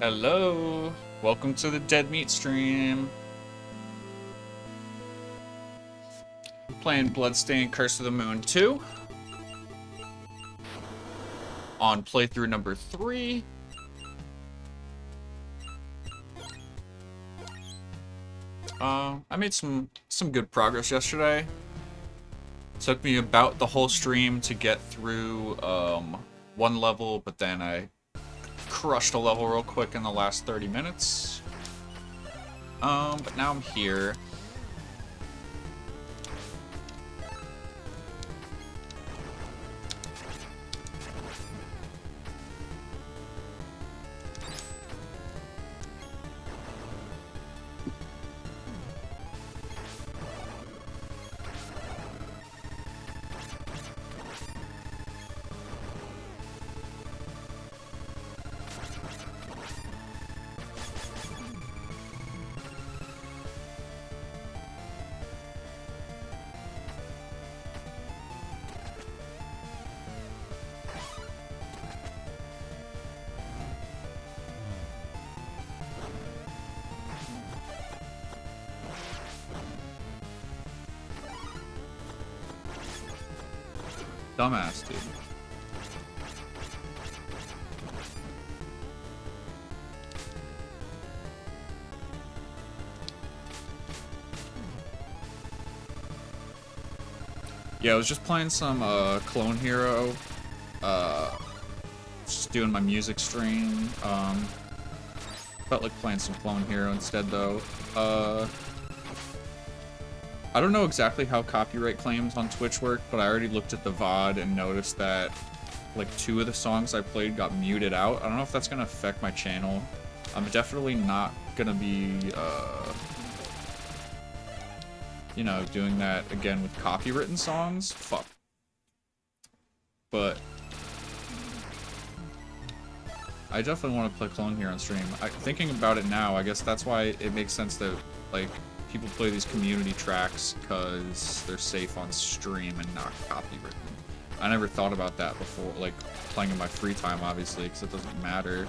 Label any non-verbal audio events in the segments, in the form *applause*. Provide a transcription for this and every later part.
Hello, welcome to the Dead Meat stream. Playing Bloodstained Curse of the Moon 2. On playthrough number 3. Uh, I made some some good progress yesterday. Took me about the whole stream to get through um, one level, but then I crushed a level real quick in the last 30 minutes. Um, but now I'm here. Yeah, I was just playing some uh, Clone Hero. Uh, just doing my music stream. Um, felt like playing some Clone Hero instead, though. Uh, I don't know exactly how copyright claims on Twitch work, but I already looked at the VOD and noticed that like two of the songs I played got muted out. I don't know if that's gonna affect my channel. I'm definitely not gonna be, uh, you know, doing that again with copywritten songs. Fuck. But I definitely want to play Clone Hero on stream. I, thinking about it now, I guess that's why it makes sense that like people play these community tracks because they're safe on stream and not copywritten. I never thought about that before, like playing in my free time, obviously, because it doesn't matter.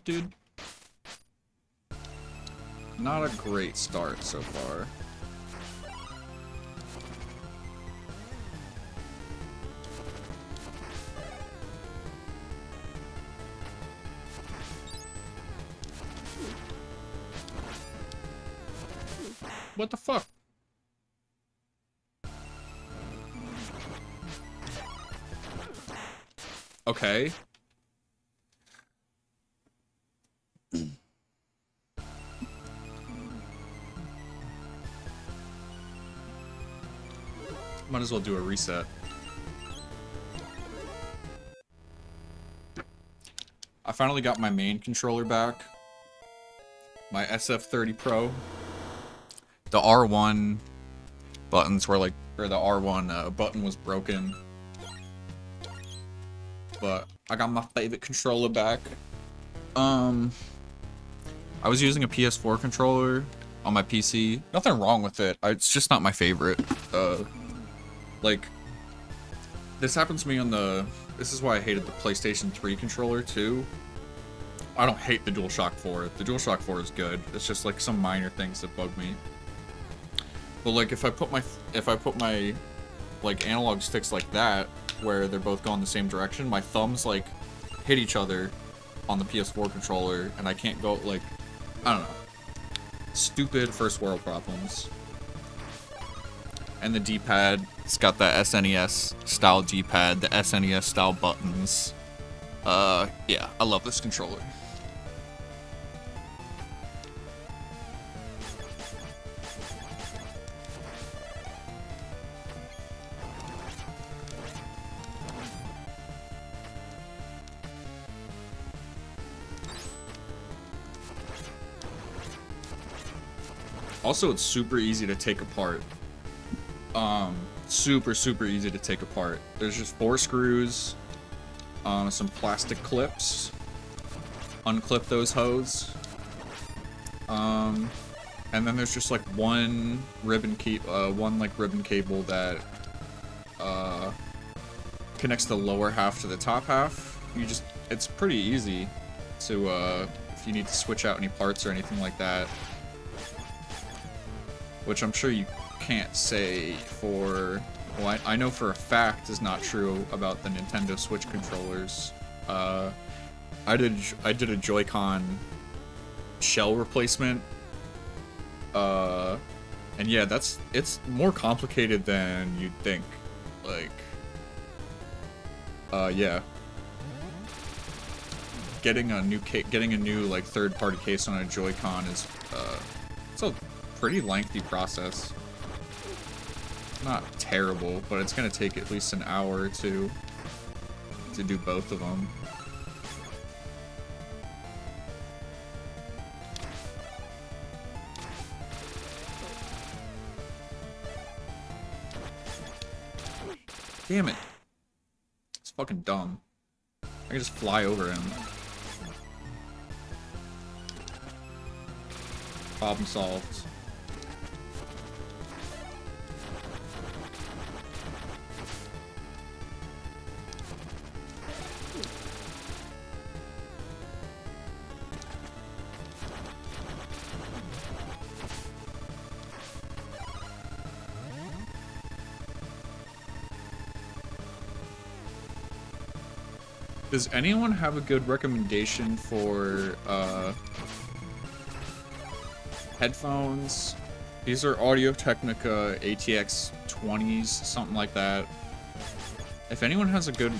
It, dude. Not a great start so far. What the fuck? Okay. Might as well do a reset. I finally got my main controller back. My SF30 Pro. The R1 buttons were like, or the R1 uh, button was broken. But I got my favorite controller back. Um, I was using a PS4 controller on my PC. Nothing wrong with it. It's just not my favorite. Uh, like, this happened to me on the... This is why I hated the PlayStation 3 controller, too. I don't hate the DualShock 4. The DualShock 4 is good. It's just, like, some minor things that bug me. But, like, if I put my... If I put my, like, analog sticks like that, where they're both going the same direction, my thumbs, like, hit each other on the PS4 controller, and I can't go, like... I don't know. Stupid first world problems. And the D-pad it's got the SNES style D-pad, the SNES style buttons. Uh, yeah, I love this controller. Also, it's super easy to take apart. Um, super, super easy to take apart. There's just four screws, um, some plastic clips. Unclip those hose. Um, and then there's just like one ribbon keep, uh, one like ribbon cable that, uh, connects the lower half to the top half. You just, it's pretty easy to, uh, if you need to switch out any parts or anything like that. Which I'm sure you can't say for... Well, I, I know for a fact is not true about the Nintendo Switch controllers. Uh, I did I did a Joy-Con shell replacement. Uh, and yeah, that's it's more complicated than you'd think. Like, uh, yeah. Getting a new getting a new like third-party case on a Joy-Con is uh, it's a pretty lengthy process. Not terrible, but it's gonna take at least an hour or two to do both of them. Damn it. It's fucking dumb. I can just fly over him. Problem solved. Does anyone have a good recommendation for uh, headphones? These are Audio Technica ATX 20s, something like that. If anyone has a good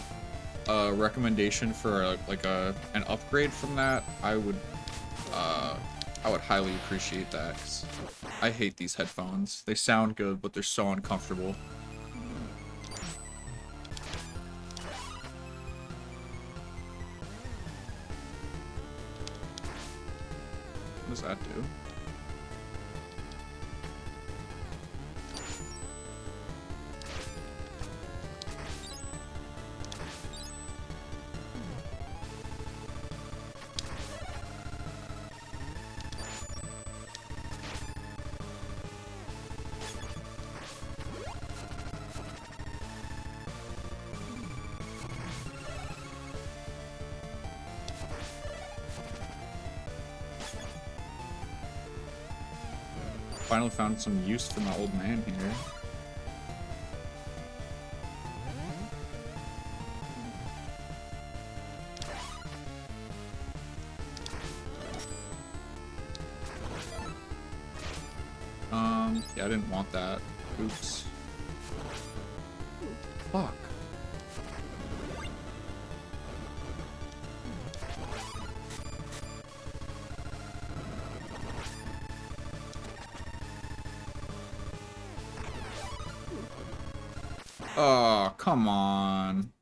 uh, recommendation for a, like a an upgrade from that, I would uh, I would highly appreciate that. I hate these headphones. They sound good, but they're so uncomfortable. Does that do? Finally found some use for my old man here. Um, yeah, I didn't want that. Oops. Oh, come on.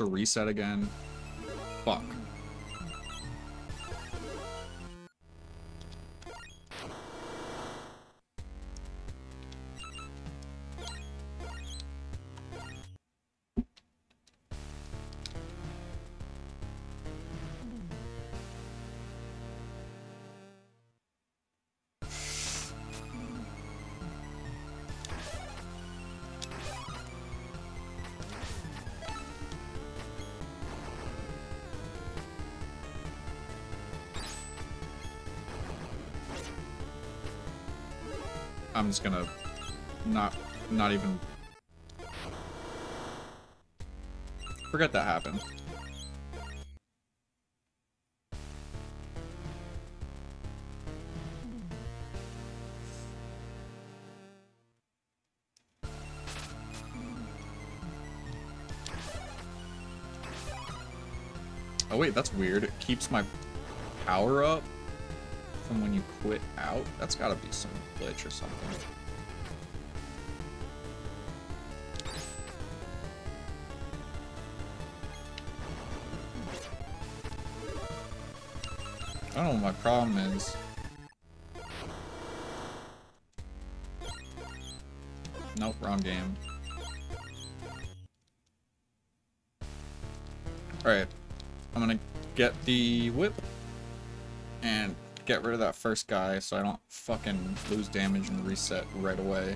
To reset again? Fuck. one's gonna not not even forget that happened. Oh wait, that's weird. It keeps my power up? When you quit out. That's gotta be some glitch or something. I don't know what my problem is. Nope, wrong game. Alright. I'm gonna get the whip and get rid of that first guy so I don't fucking lose damage and reset right away.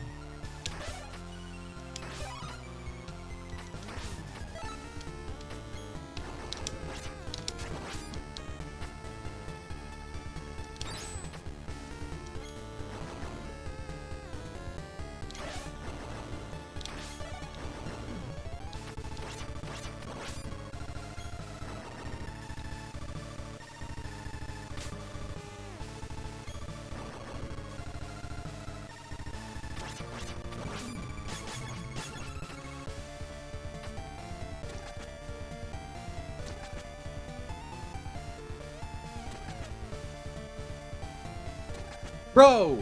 Bro!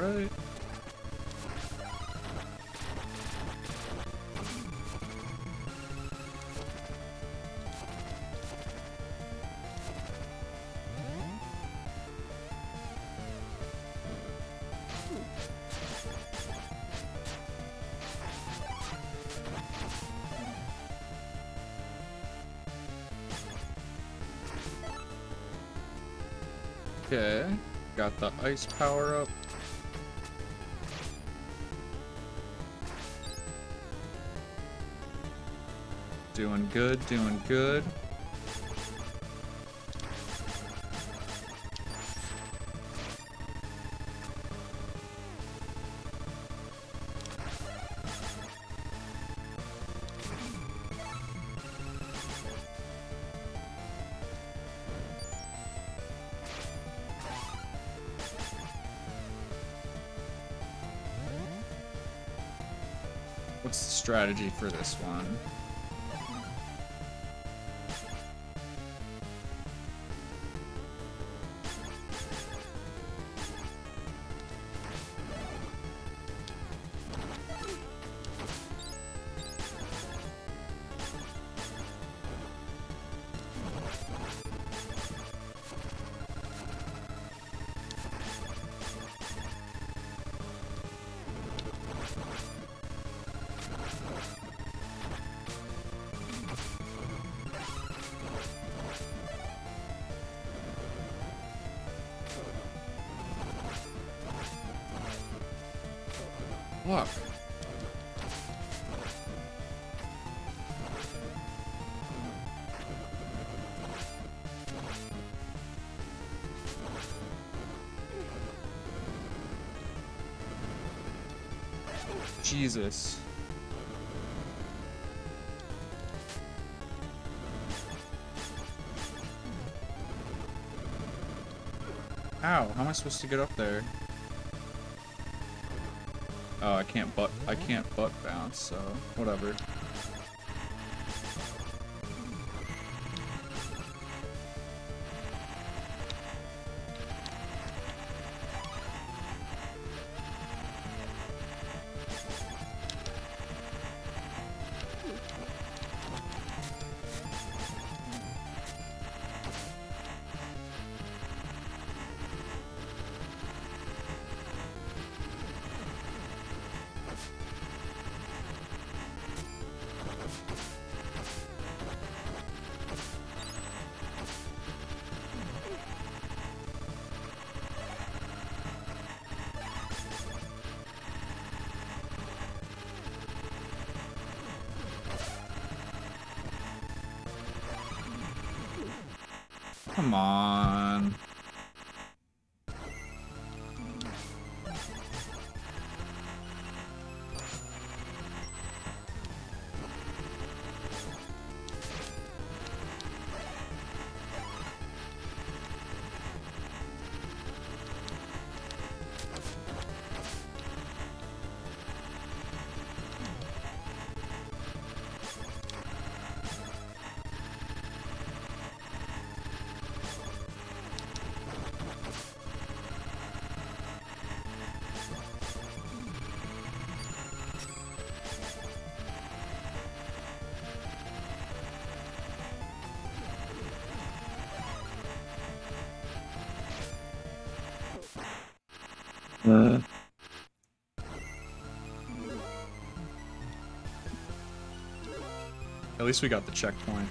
Alright. Okay, got the ice power up. Doing good, doing good. What's the strategy for this one? Jesus. How am I supposed to get up there? Oh, I can't butt I can't butt bounce, so whatever. At least we got the checkpoint.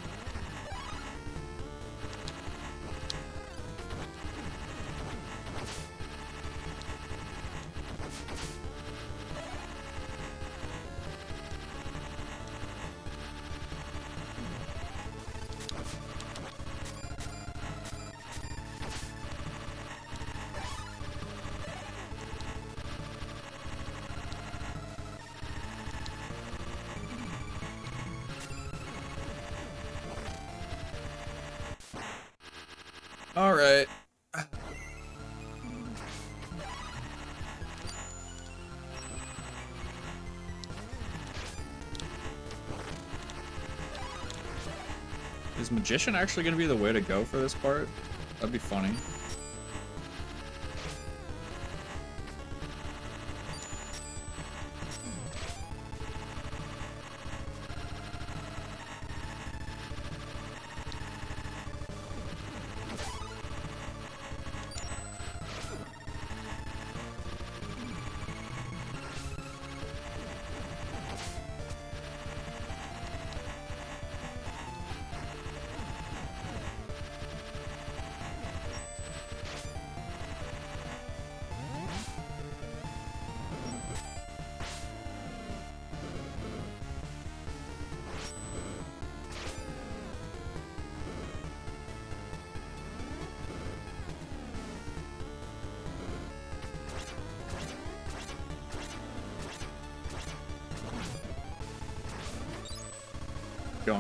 Magician actually going to be the way to go for this part? That'd be funny.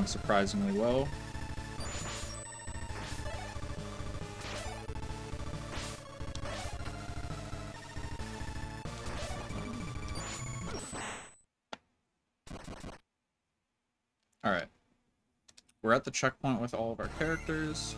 Surprisingly well. Alright. We're at the checkpoint with all of our characters.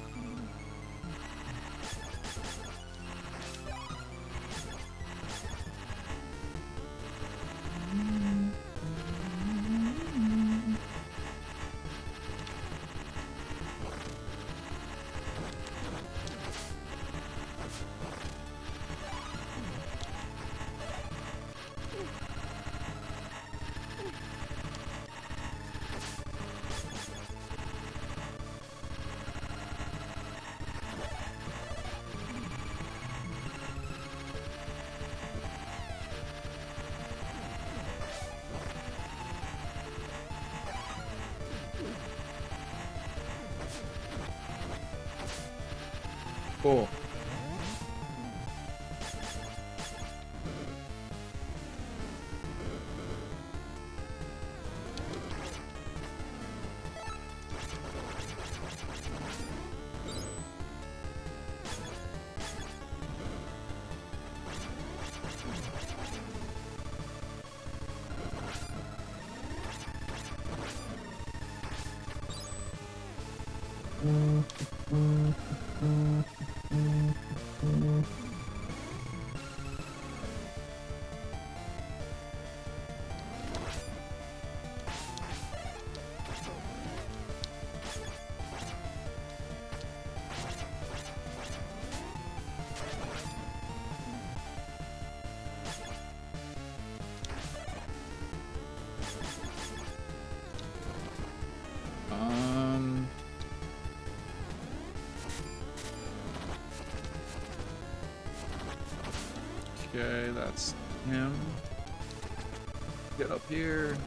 Okay, that's him. Get up here.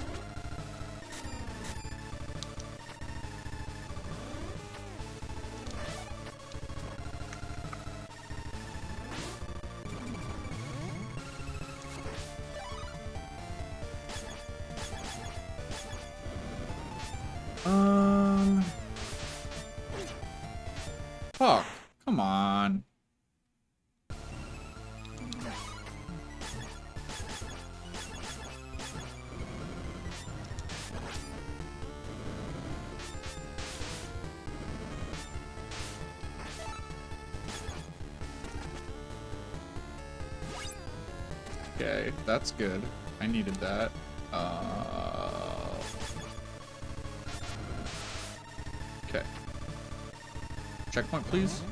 That's good. I needed that. Uh... Okay. Checkpoint, please.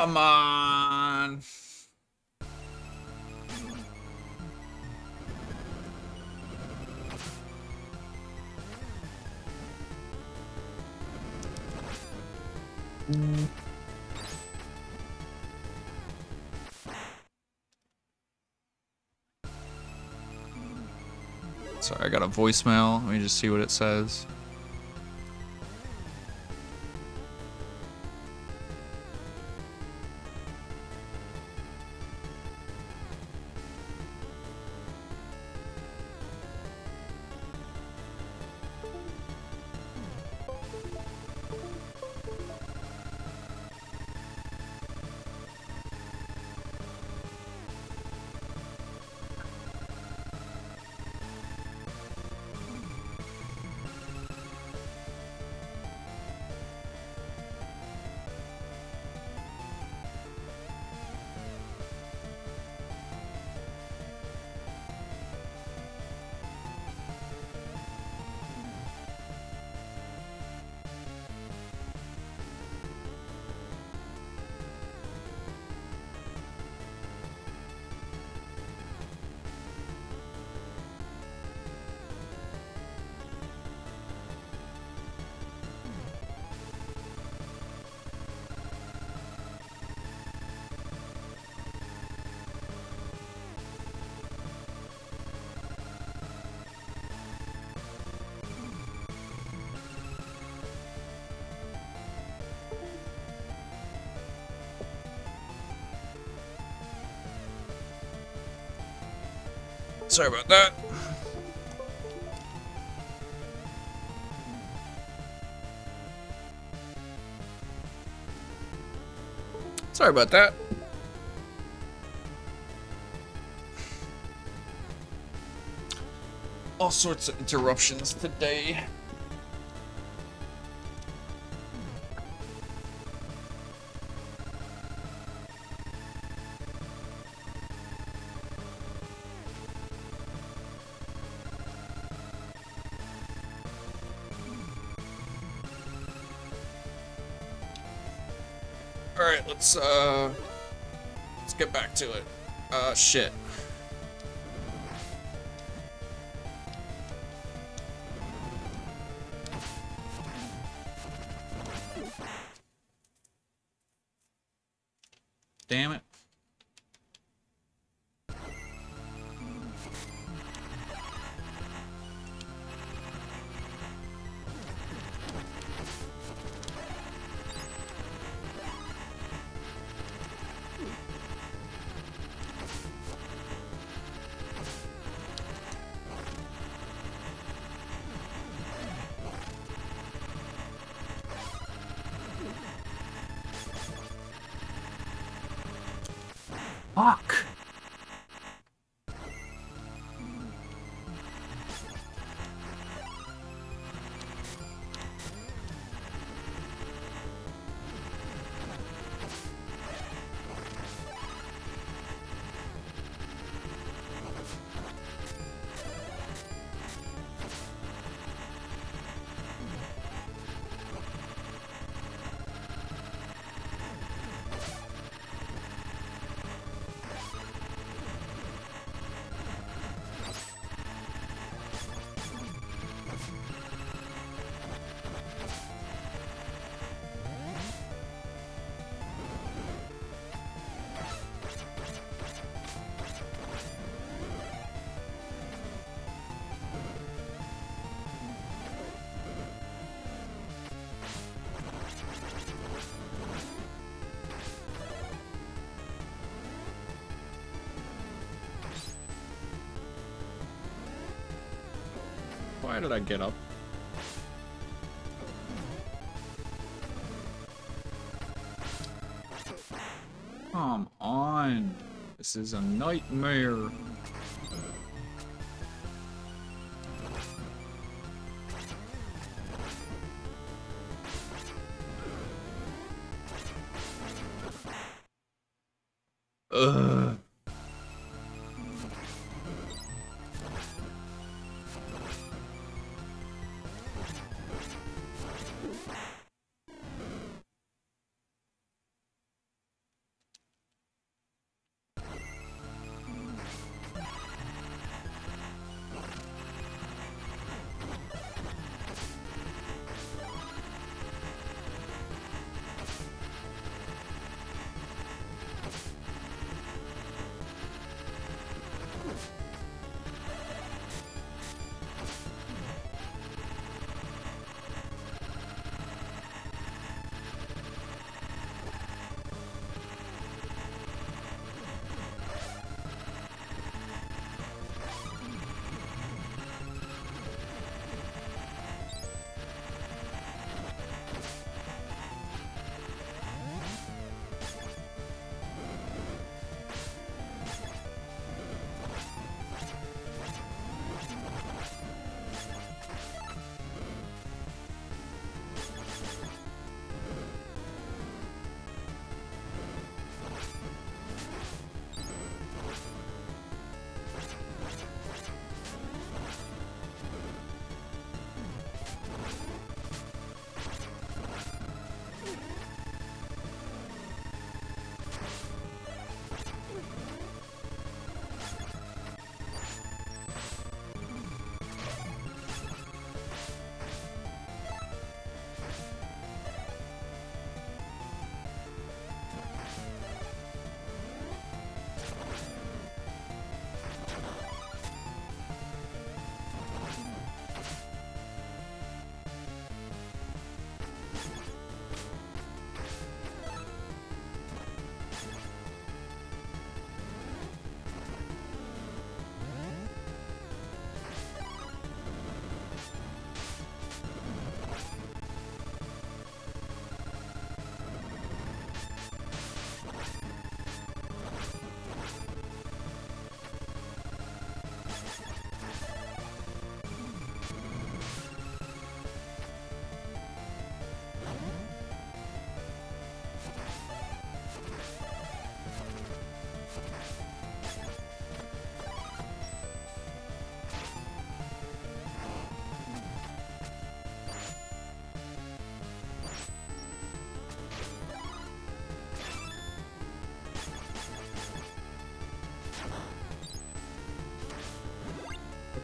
Come on. Sorry, I got a voicemail. Let me just see what it says. Sorry about that. Sorry about that. All sorts of interruptions today. To it. Uh shit. Why did I get up? Come on. This is a nightmare. Ugh.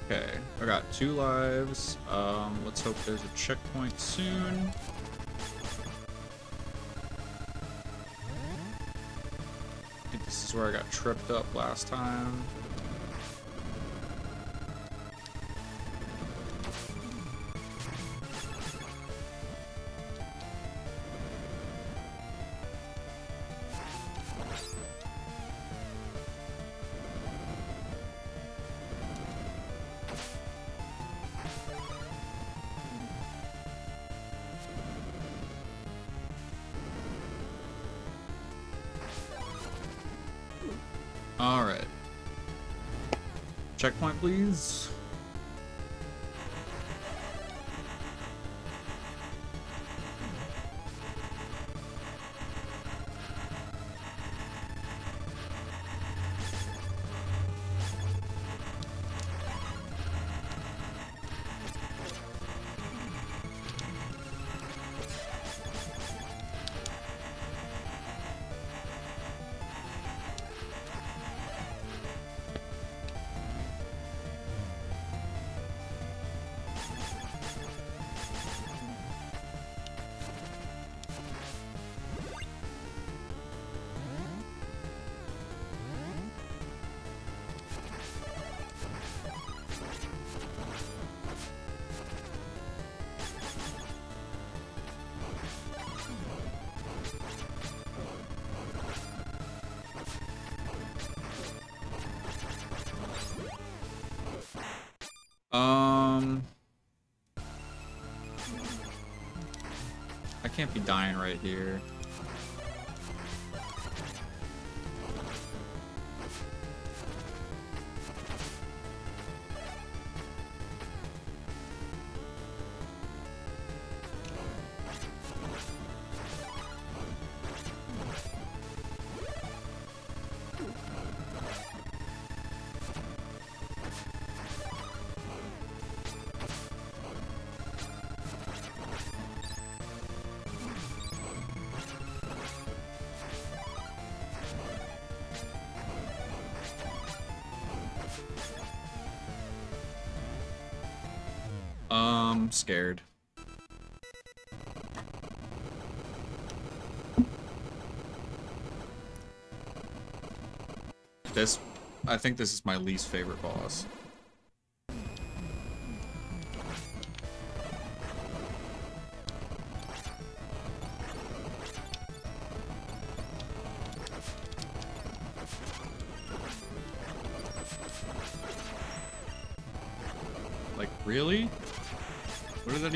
Okay, I got two lives. Um, let's hope there's a checkpoint soon. I think This is where I got tripped up last time. Checkpoint, please. Be dying right here. Um, scared. This, I think this is my least favorite boss.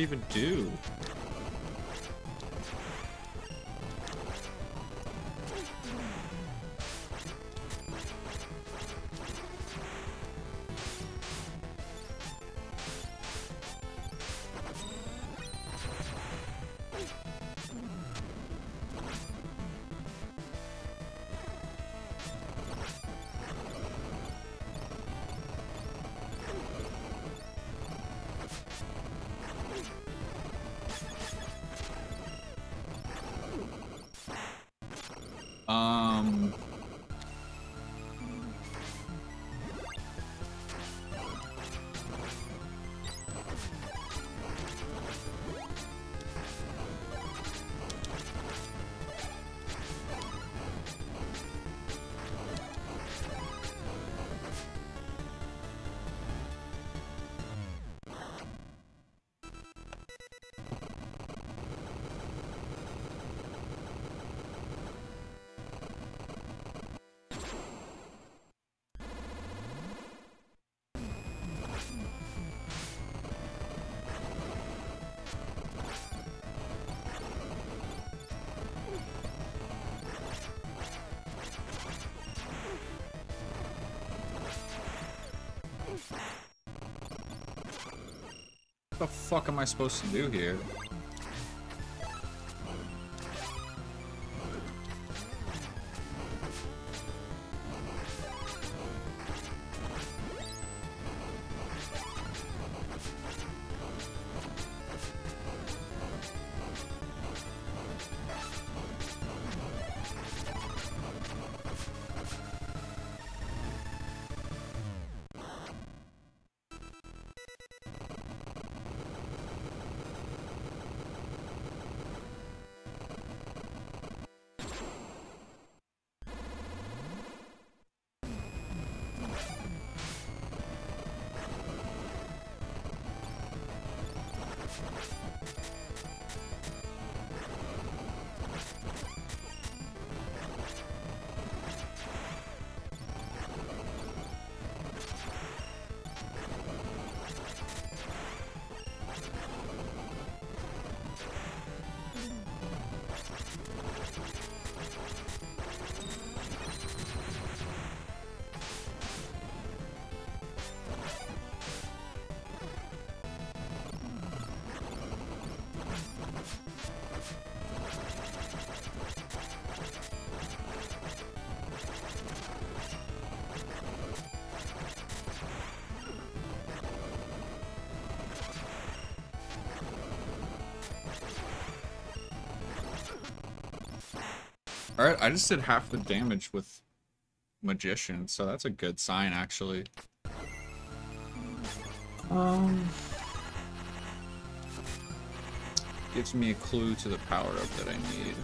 Even do? Fuck am I supposed to do here? Alright, I just did half the damage with Magician, so that's a good sign, actually. Um... Gives me a clue to the power-up that I need.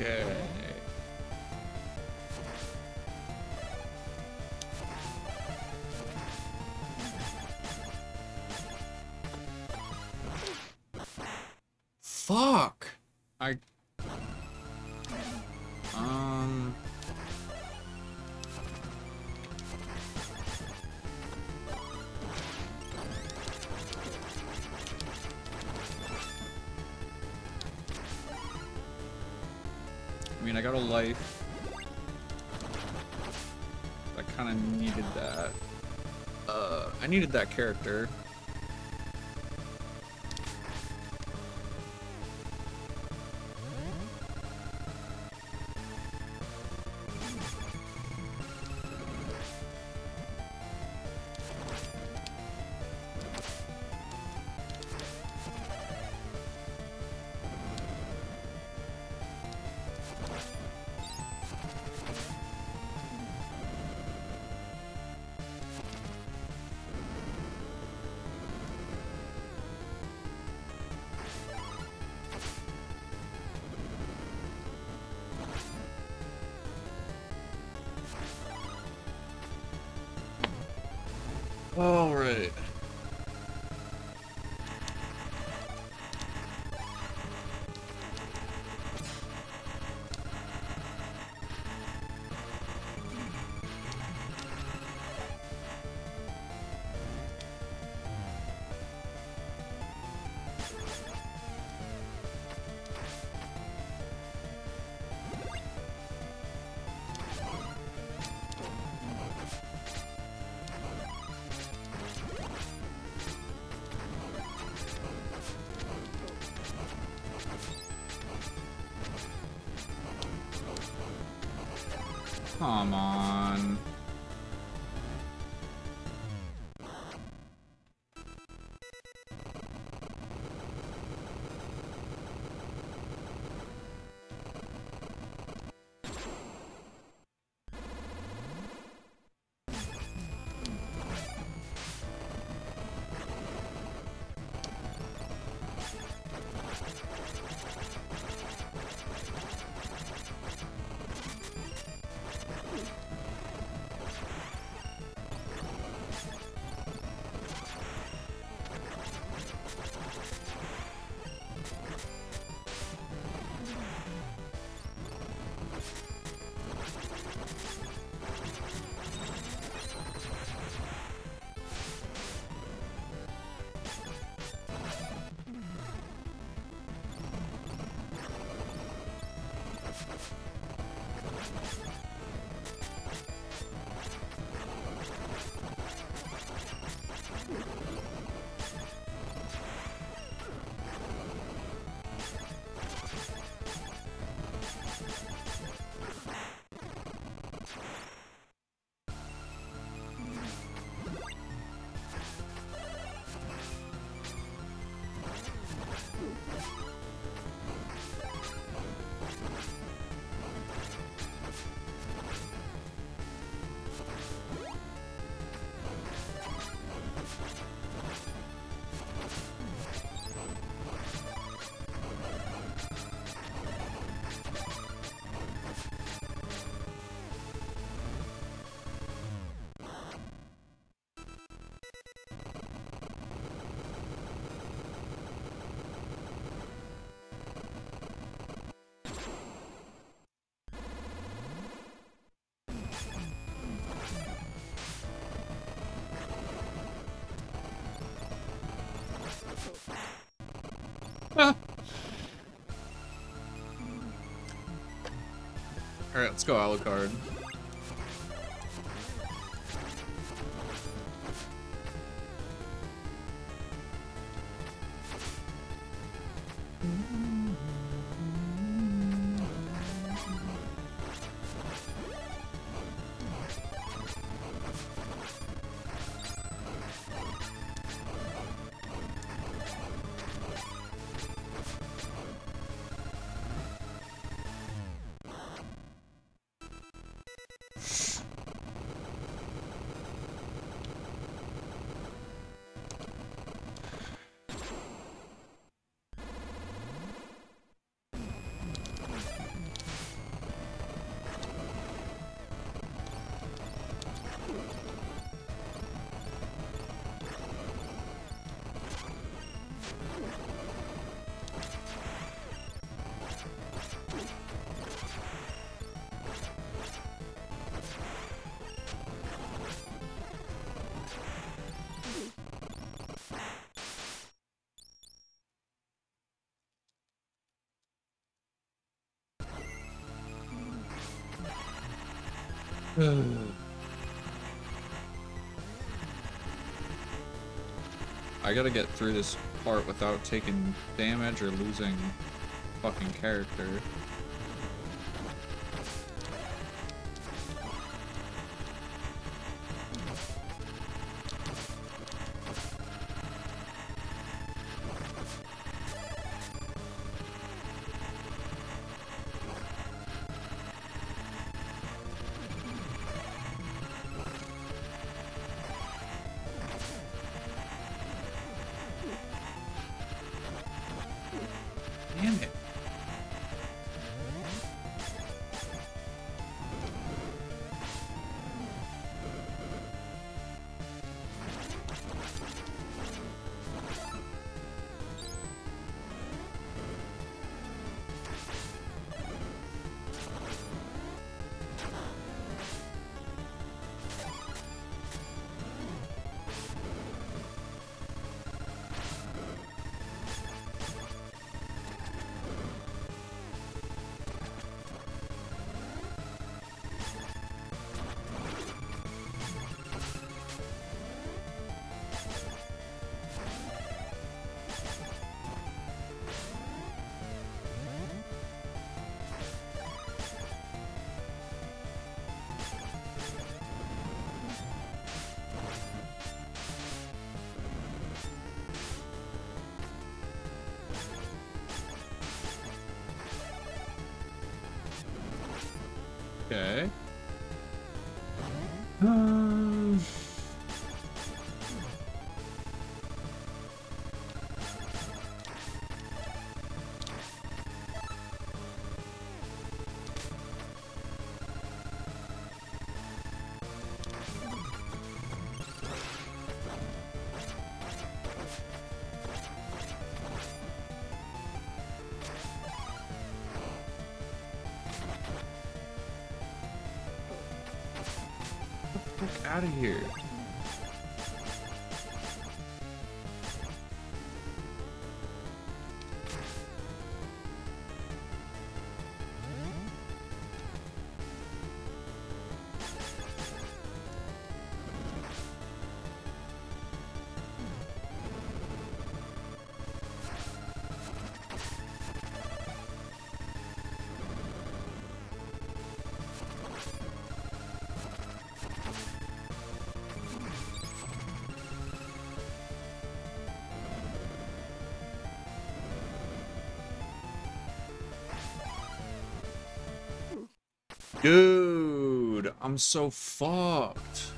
Okay. Fuck. Life. I kind of needed that. Uh, I needed that character. Come on. Alright, let's go Alucard. *sighs* I gotta get through this part without taking damage or losing fucking character. Okay. Um. Fuck out of here. Dude, I'm so fucked.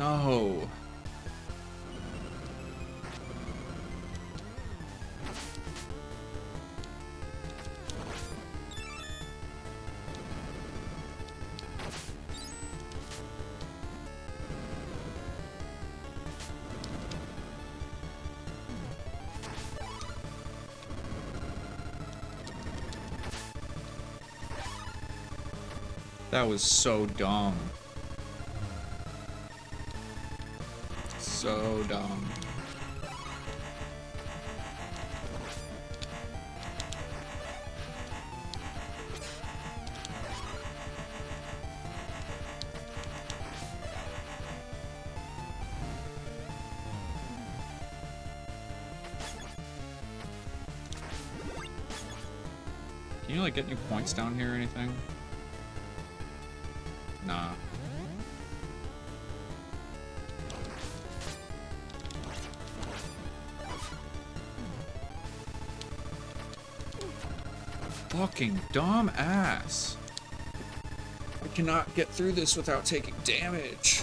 No. That was so dumb. Dumb. Can you like get new points down here or anything? Fucking dumb ass. I cannot get through this without taking damage.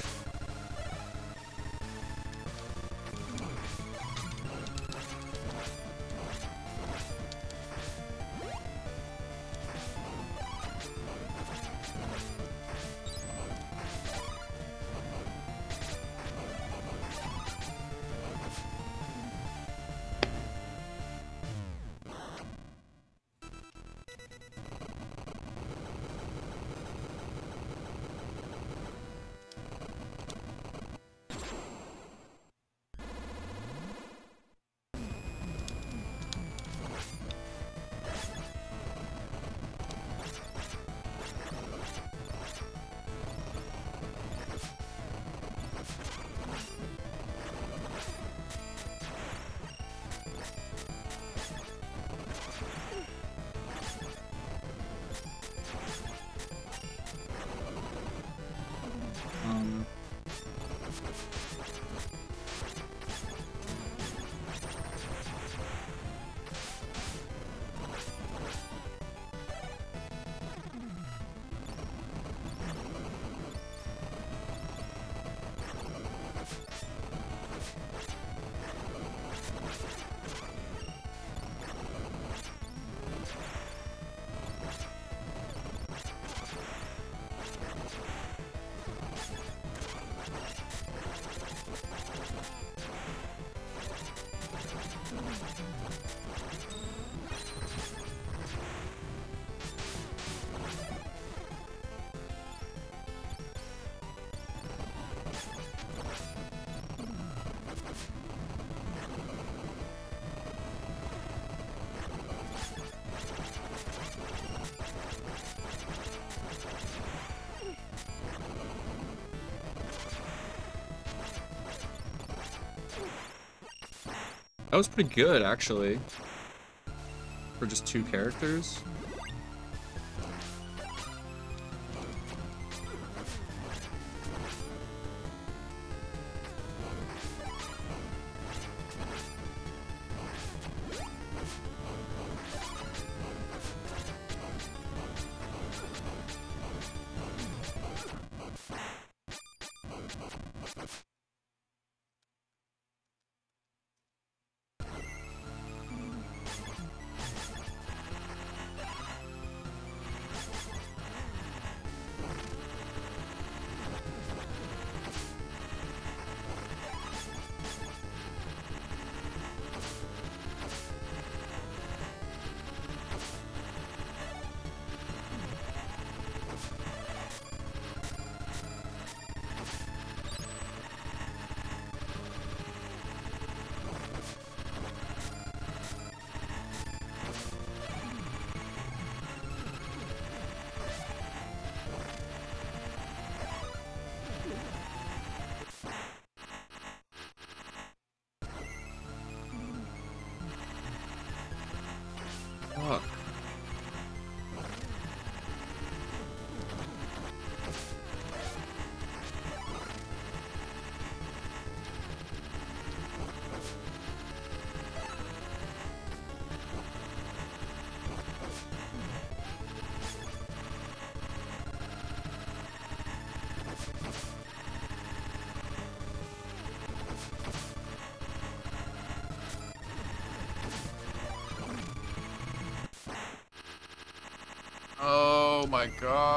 That was pretty good, actually. For just two characters. My god.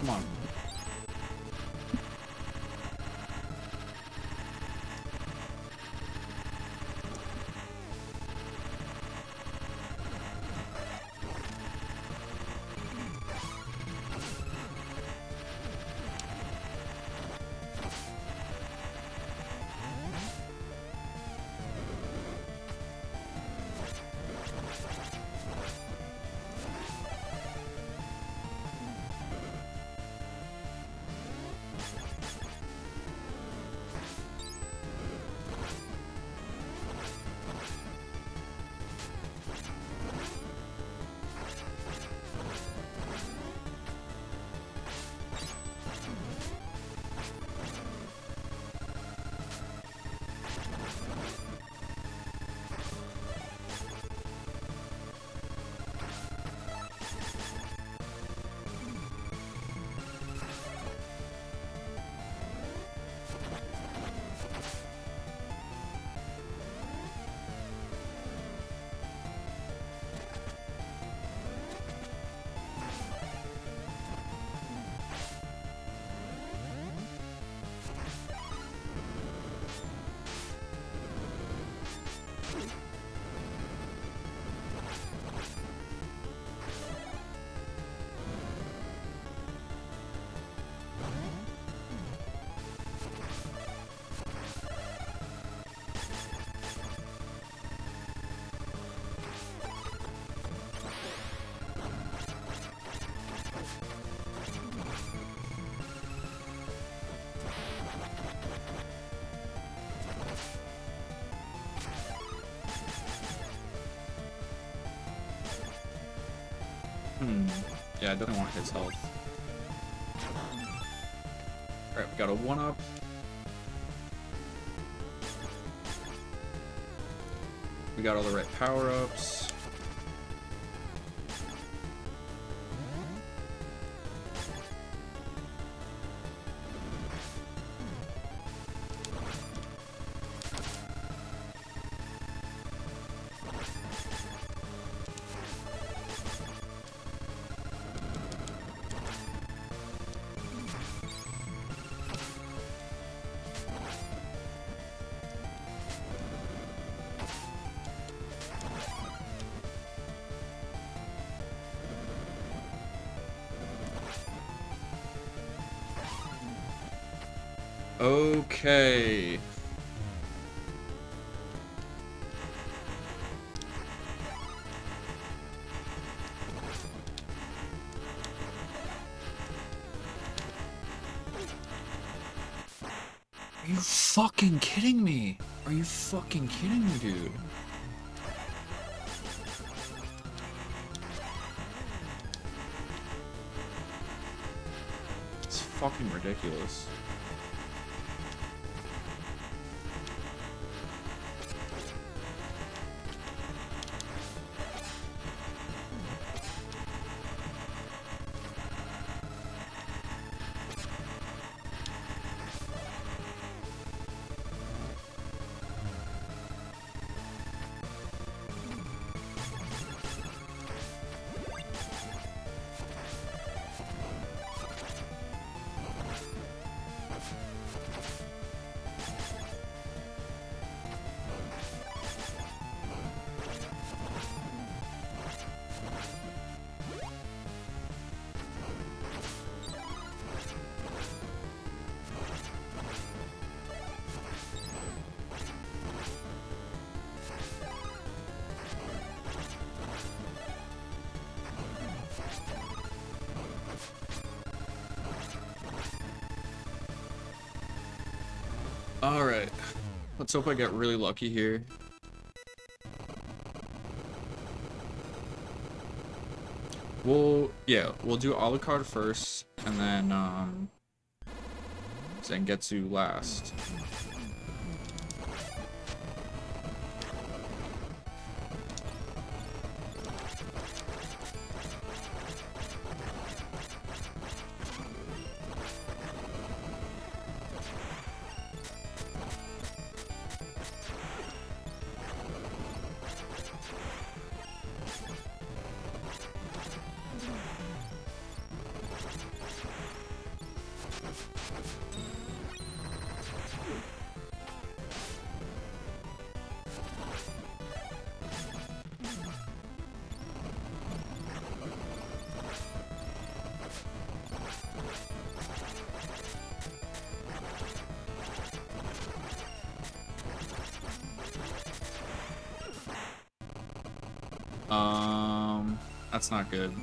Come on. Hmm. Yeah, I definitely want his health. Alright, we got a 1-up. We got all the right power-ups. Okay. Are you fucking kidding me? Are you fucking kidding me, dude? It's fucking ridiculous. Alright. Let's hope I get really lucky here. We'll, yeah, we'll do Alucard first, and then, um, Zangetsu last. Not good.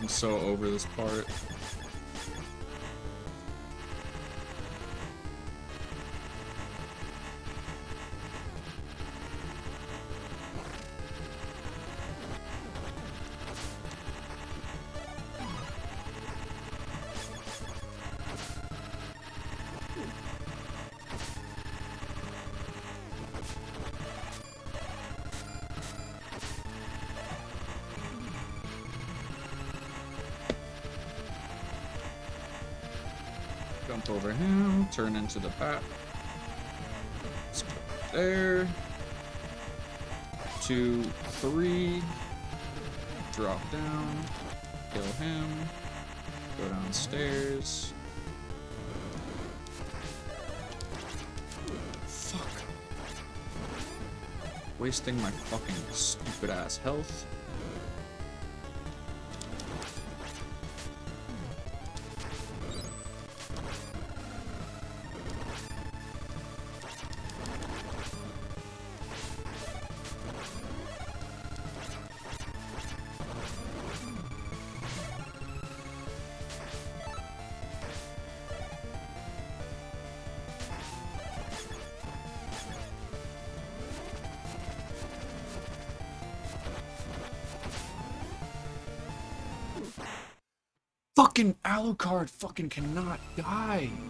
I'm so over this part. Turn into the put There. Two, three. Drop down. Kill him. Go downstairs. Fuck. Wasting my fucking stupid ass health. Alucard fucking cannot die.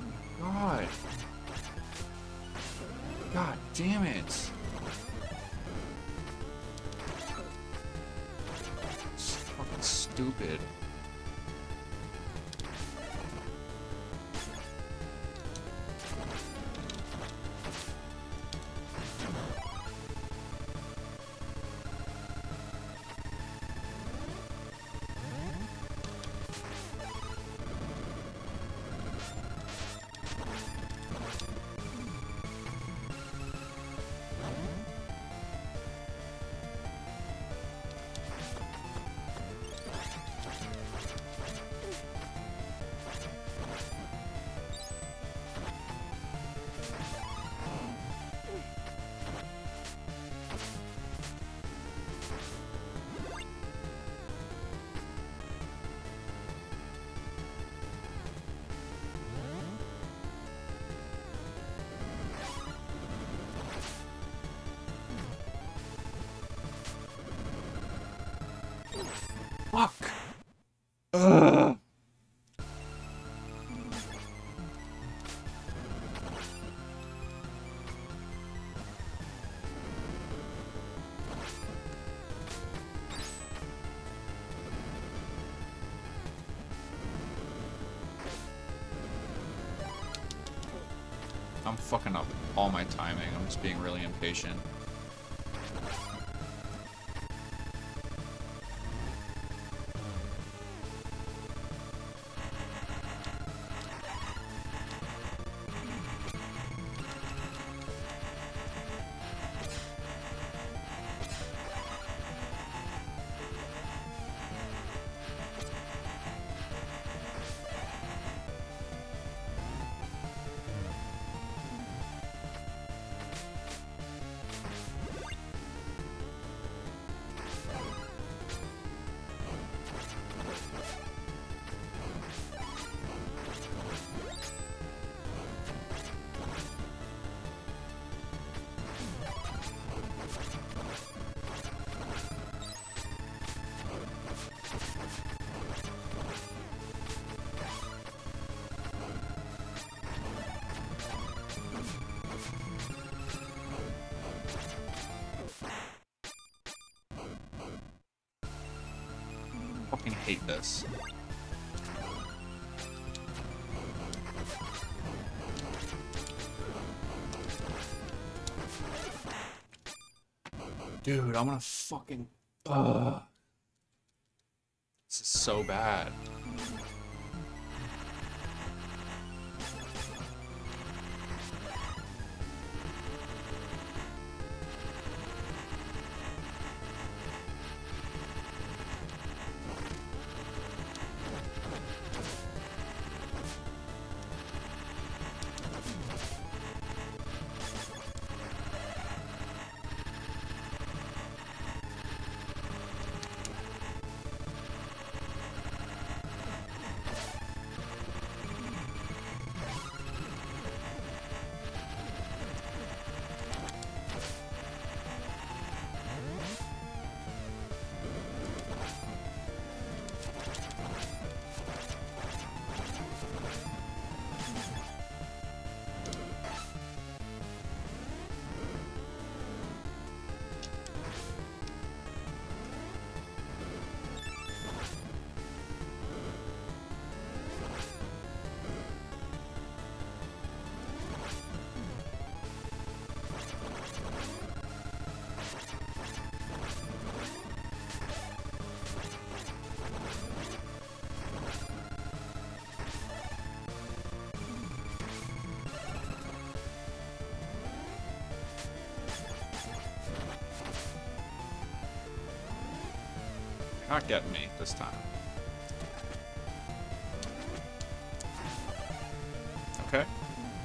I'm fucking up all my timing. I'm just being really impatient. Fucking hate this. Dude, I'm gonna fucking. Ugh. This is so bad. Not getting me this time. Okay.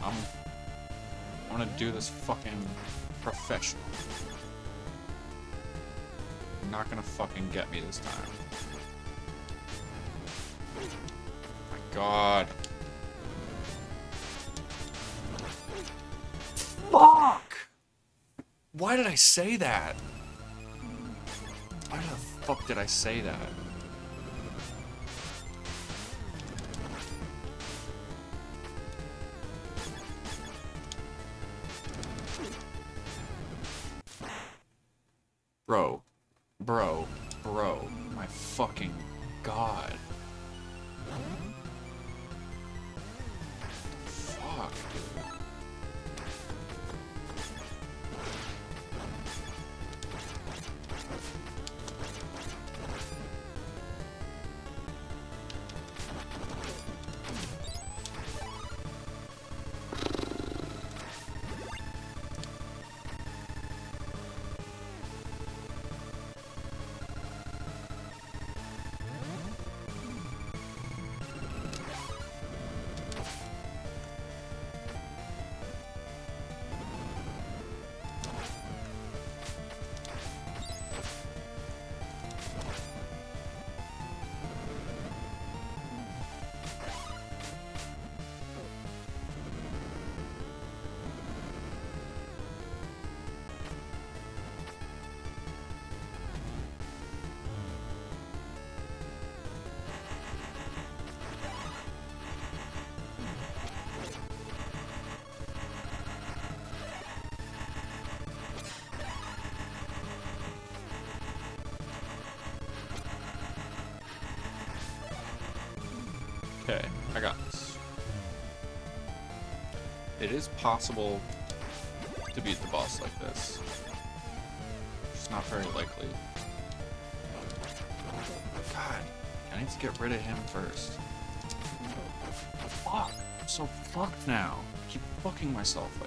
I'm I'm gonna do this fucking professional. You're not gonna fucking get me this time. My god. Fuck! Why did I say that? Did I say that? Okay, I got this. It is possible to beat the boss like this. It's not very likely. God, I need to get rid of him first. Fuck, I'm so fucked now. I keep fucking myself like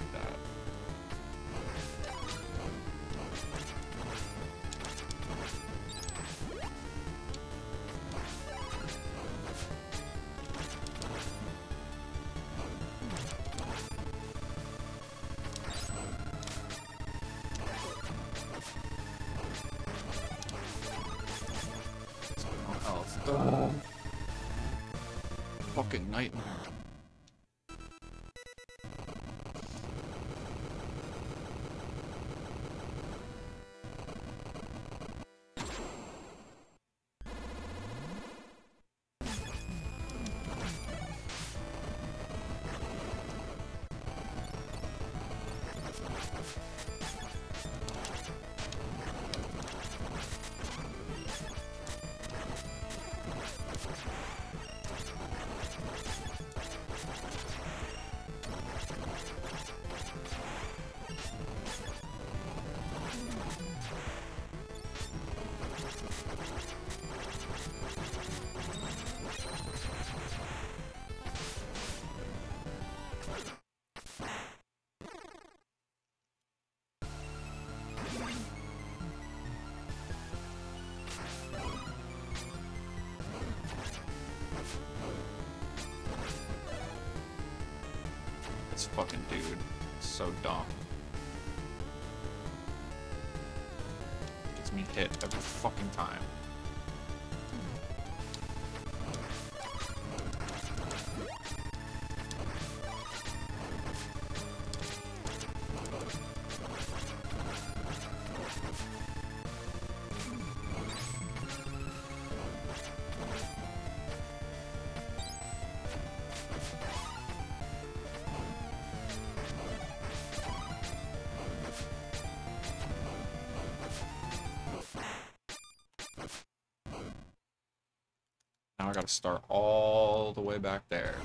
Now I gotta start all the way back there.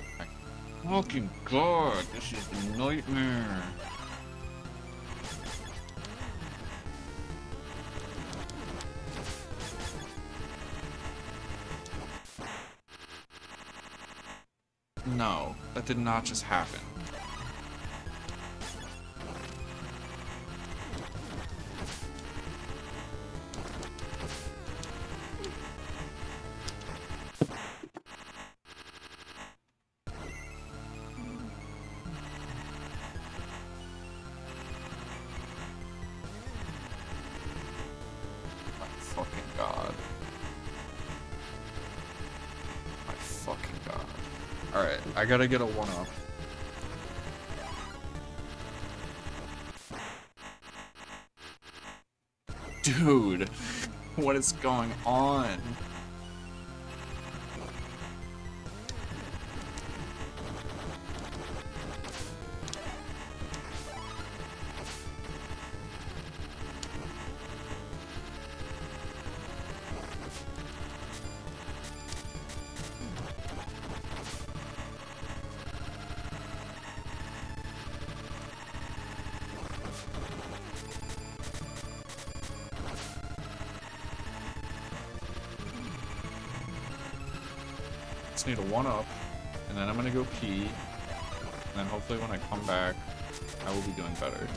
Fucking god, this is a nightmare. No, that did not just happen. I gotta get a one up. Dude, what is going on? Just need a one up, and then I'm gonna go pee, and then hopefully when I come back, I will be doing better.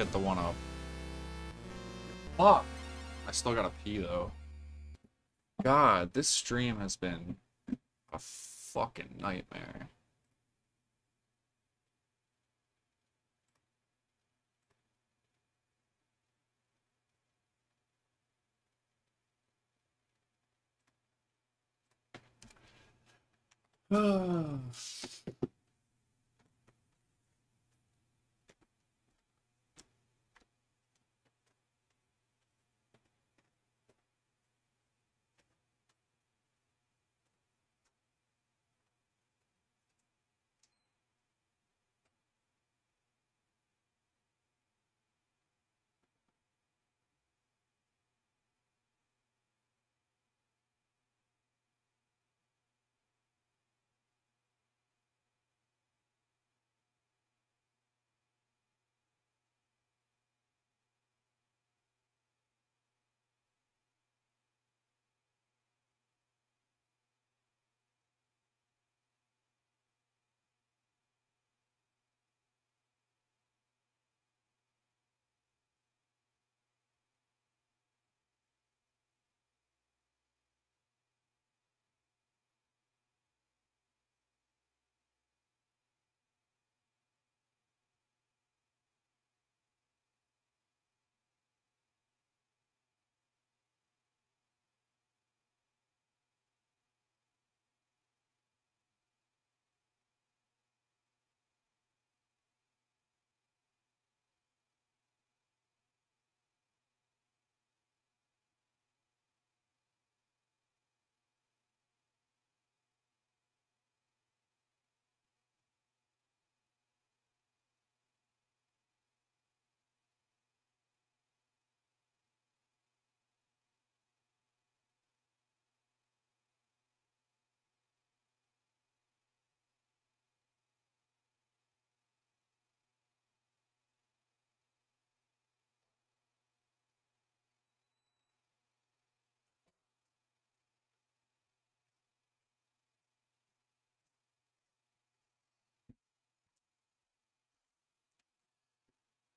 Get the one up. Fuck! I still gotta pee though. God, this stream has been a fucking nightmare.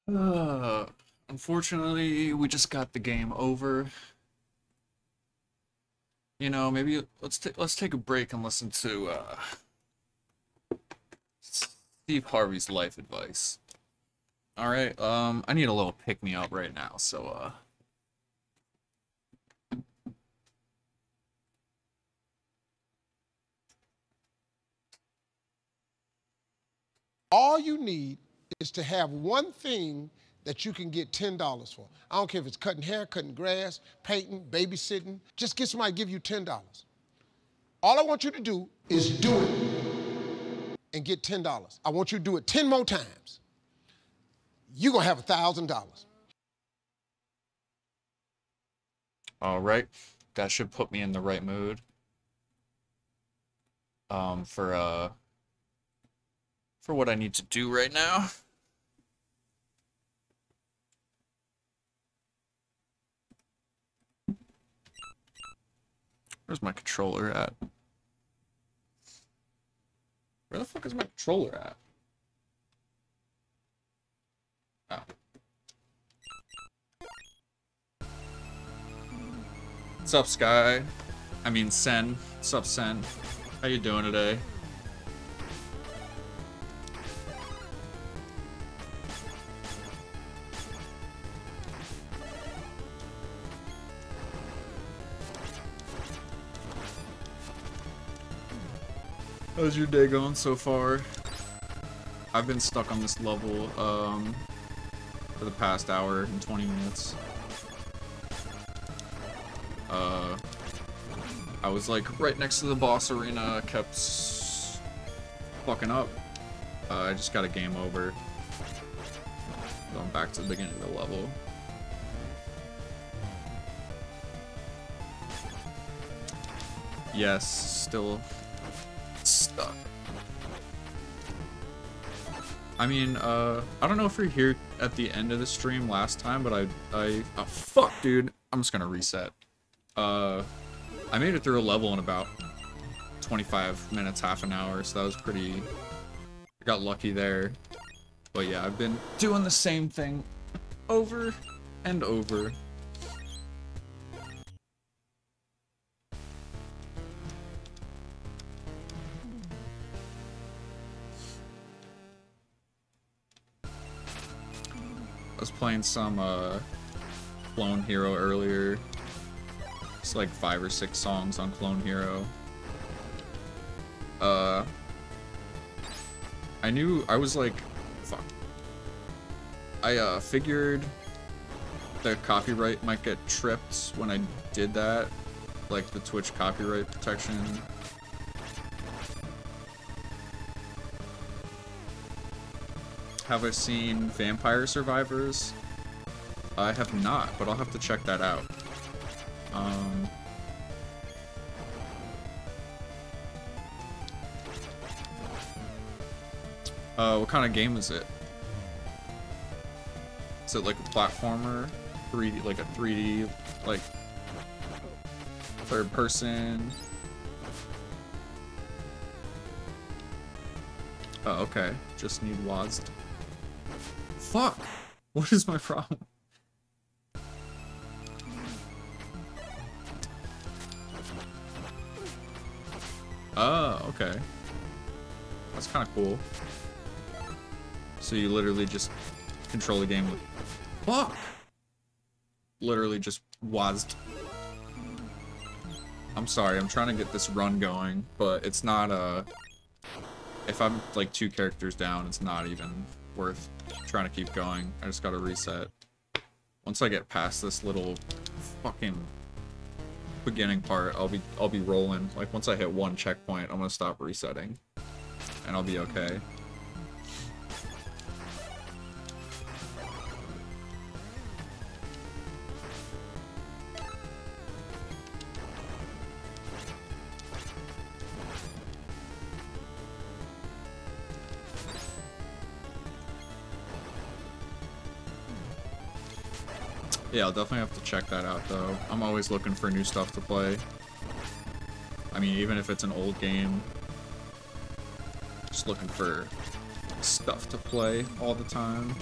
Uh, unfortunately, we just got the game over. You know, maybe let's take let's take a break and listen to uh, Steve Harvey's life advice. All right, um, I need a little pick me up right now, so uh. All you need is to have one thing that you can get $10 for. I don't care if it's cutting hair, cutting grass, painting, babysitting. Just get somebody to give you $10. All I want you to do is do it and get $10. I want you to do it 10 more times. You're going to have $1,000. All right, that should put me in the right mood. Um, for uh, for what I need to do right now. *laughs* Where's my controller at? Where the fuck is my controller at? Oh. What's up, Sky? I mean, Sen. What's up, Sen? How you doing today? How's your day going so far? I've been stuck on this level um, for the past hour and 20 minutes. Uh, I was like right next to the boss arena, kept fucking up. Uh, I just got a game over. Going back to the beginning of the level. Yes, still I mean, uh, I don't know if you're here at the end of the stream last time, but I, I, oh, fuck, dude. I'm just gonna reset. Uh, I made it through a level in about 25 minutes, half an hour, so that was pretty, I got lucky there. But yeah, I've been doing the same thing over and over. Playing some uh, Clone Hero earlier. It's like five or six songs on Clone Hero. Uh, I knew I was like, fuck. I uh, figured the copyright might get tripped when I did that, like the Twitch copyright protection. Have I seen Vampire Survivors? I have not, but I'll have to check that out. Um, uh, what kind of game is it? Is it like a platformer? 3D, like a 3D, like third person? Oh, okay. Just need WASD. What is my problem? Oh, okay. That's kind of cool. So you literally just control the game with... Fuck! Literally just WASD. I'm sorry, I'm trying to get this run going, but it's not, uh... If I'm, like, two characters down, it's not even worth trying to keep going. I just gotta reset. Once I get past this little fucking beginning part, I'll be I'll be rolling. Like once I hit one checkpoint, I'm gonna stop resetting, and I'll be okay. Yeah, I'll definitely have to check that out, though. I'm always looking for new stuff to play. I mean, even if it's an old game, just looking for stuff to play all the time.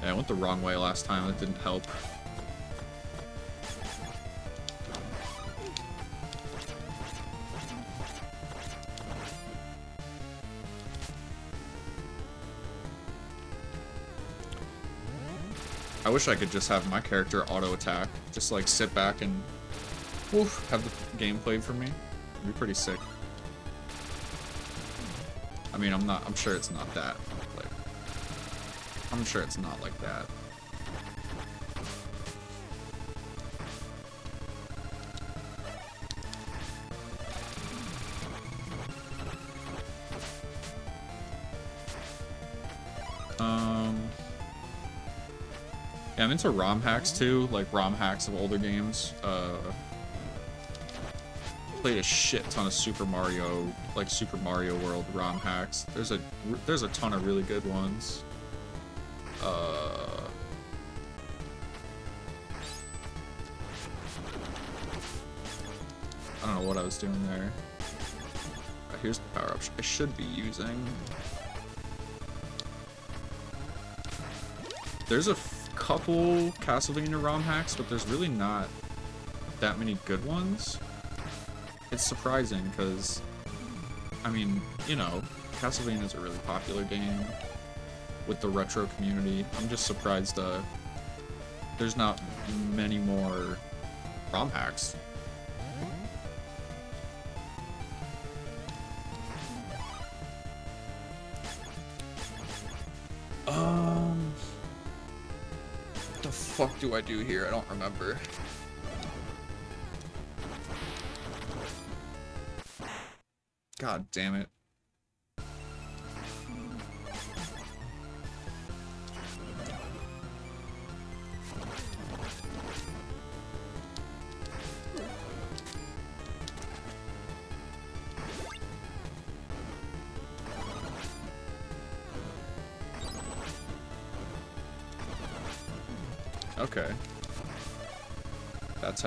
Yeah, I went the wrong way last time. That didn't help. I wish I could just have my character auto-attack. Just like sit back and have the game played for me. It'd be pretty sick. I mean, I'm not, I'm sure it's not that. Like, I'm sure it's not like that. Into ROM hacks too, like ROM hacks of older games. Uh, played a shit ton of Super Mario, like Super Mario World ROM hacks. There's a there's a ton of really good ones. Uh, I don't know what I was doing there. Uh, here's the power up I should be using. There's a couple Castlevania ROM hacks, but there's really not that many good ones. It's surprising because, I mean, you know, Castlevania is a really popular game with the retro community. I'm just surprised uh, there's not many more ROM hacks. Do I do here? I don't remember. God damn it.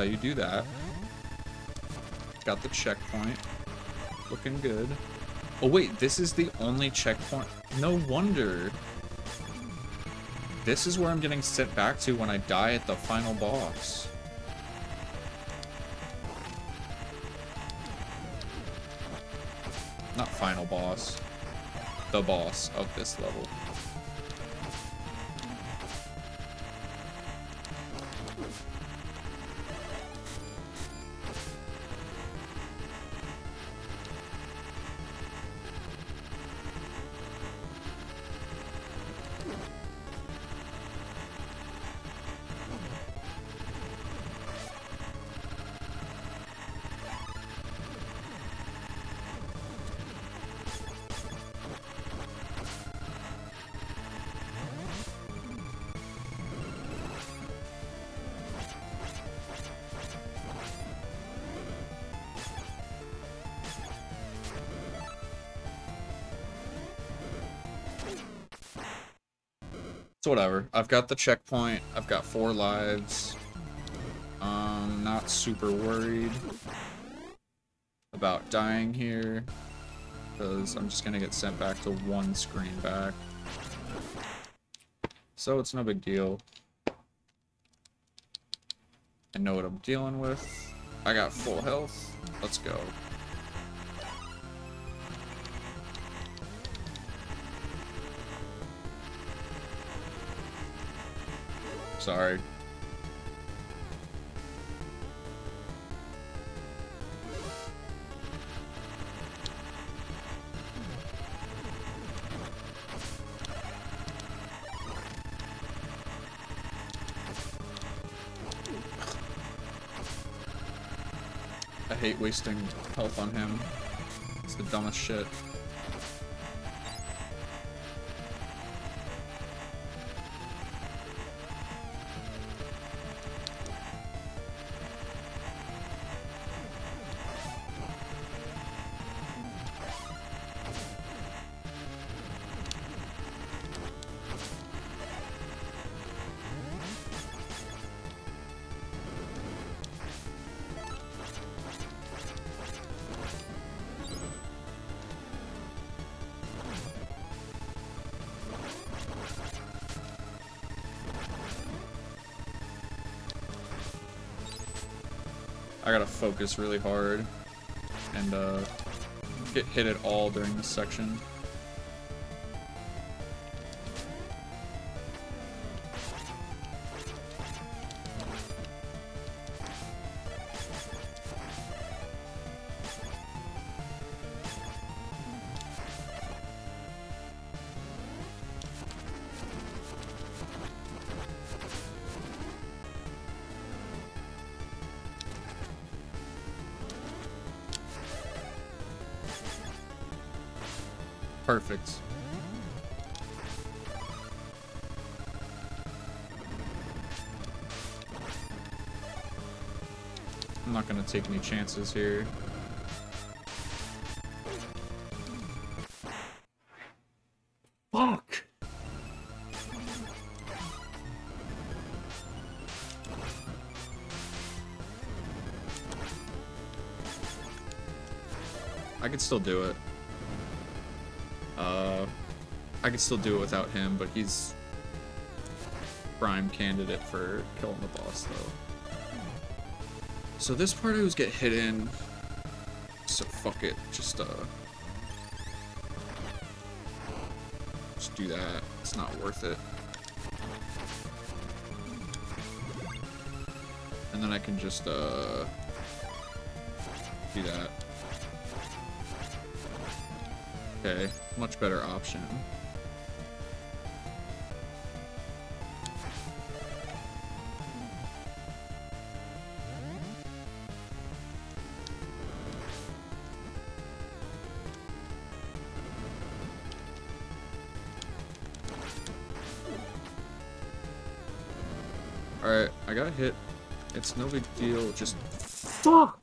You do that. Got the checkpoint. Looking good. Oh wait, this is the only checkpoint. No wonder. This is where I'm getting sent back to when I die at the final boss. Not final boss. The boss of this level. So whatever. I've got the checkpoint. I've got four lives. Um, not super worried about dying here. Because I'm just gonna get sent back to one screen back. So it's no big deal. I know what I'm dealing with. I got full health. Let's go. Sorry. I hate wasting health on him. It's the dumbest shit. Focus really hard and uh, get hit at all during this section. Perfect. I'm not gonna take any chances here. Fuck! I could still do it. I could still do it without him, but he's prime candidate for killing the boss, though. So this part I always get hit in, so fuck it, just, uh, just do that. It's not worth it. And then I can just, uh, do that. Okay, much better option. It's no big deal, just... Fuck!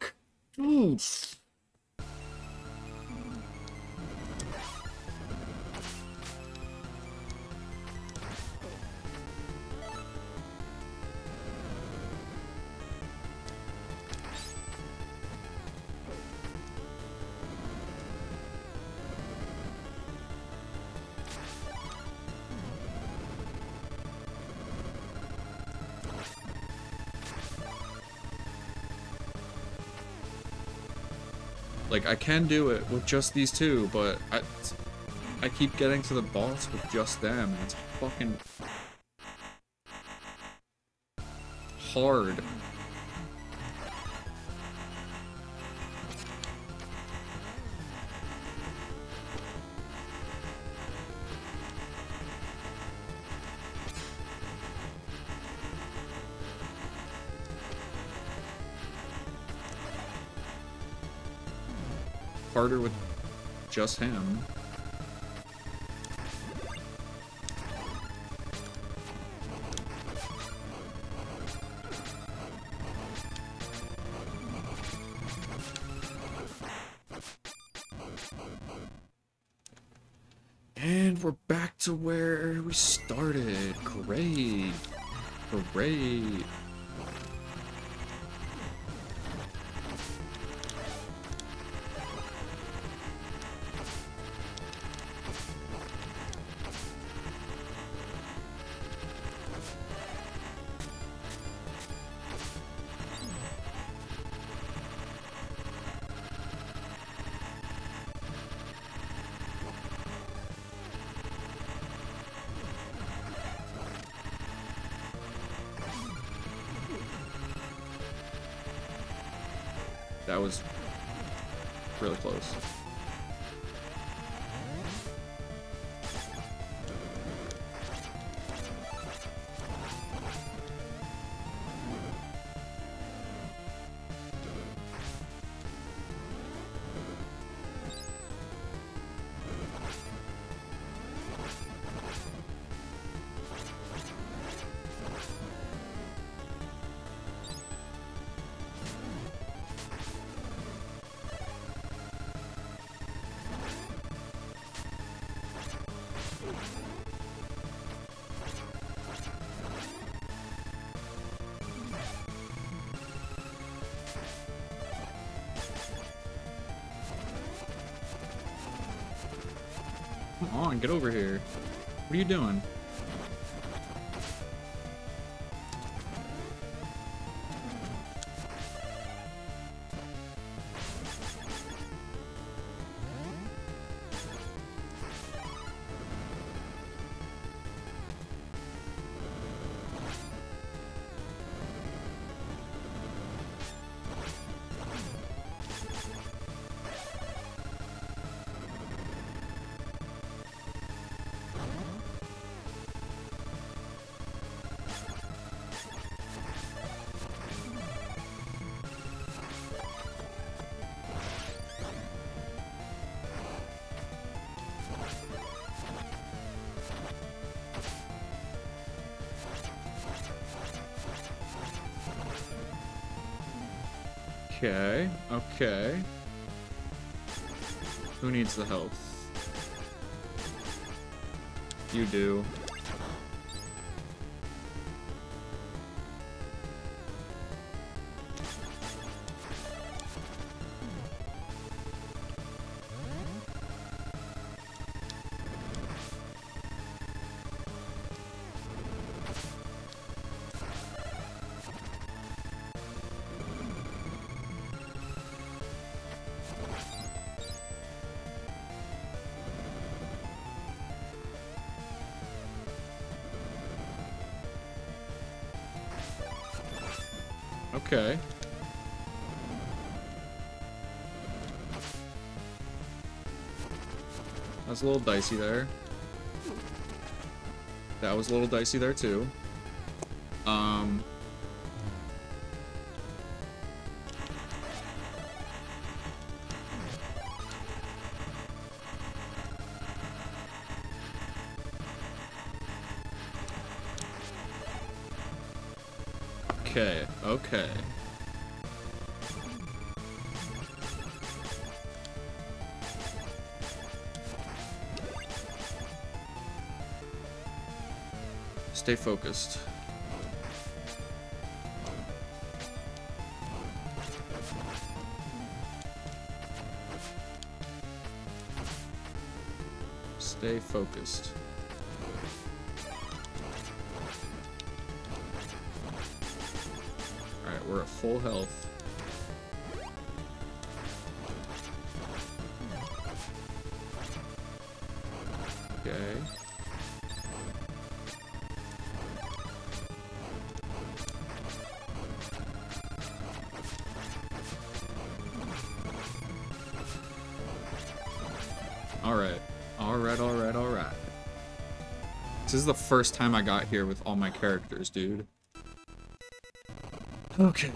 Like, I can do it with just these two, but I, I keep getting to the boss with just them. It's fucking hard. With just him. And we're back to where we started. Great. Great. Get over here. What are you doing? Okay, okay. Who needs the health? You do. Okay. That's a little dicey there. That was a little dicey there too. Um... Okay, okay. Stay focused. Stay focused. Alright, we're at full health. Is the first time I got here with all my characters, dude. Okay.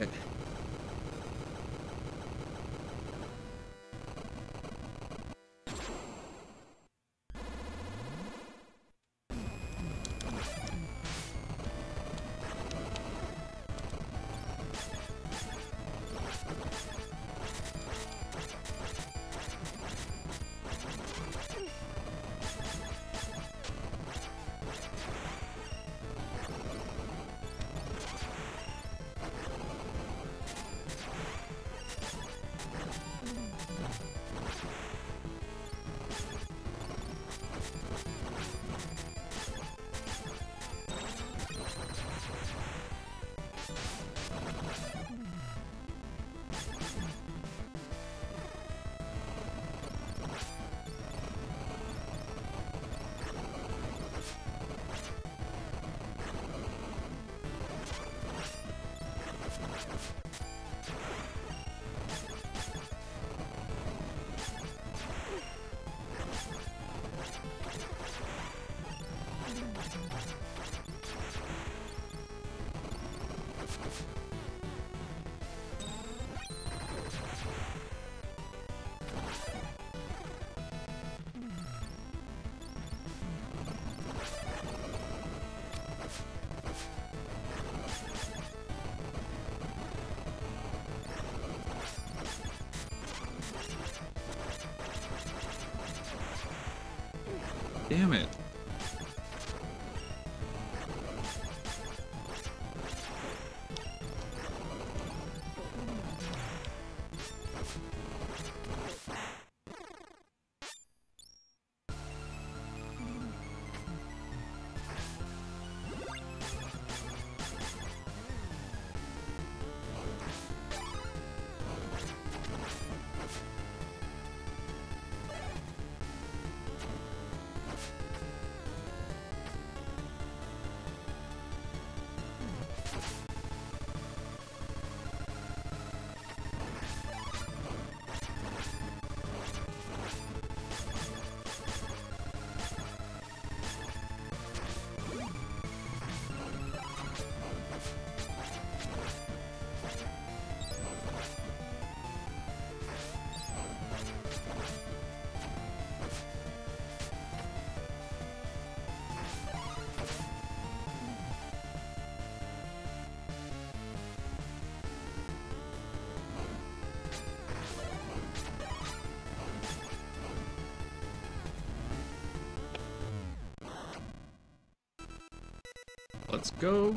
Let's go.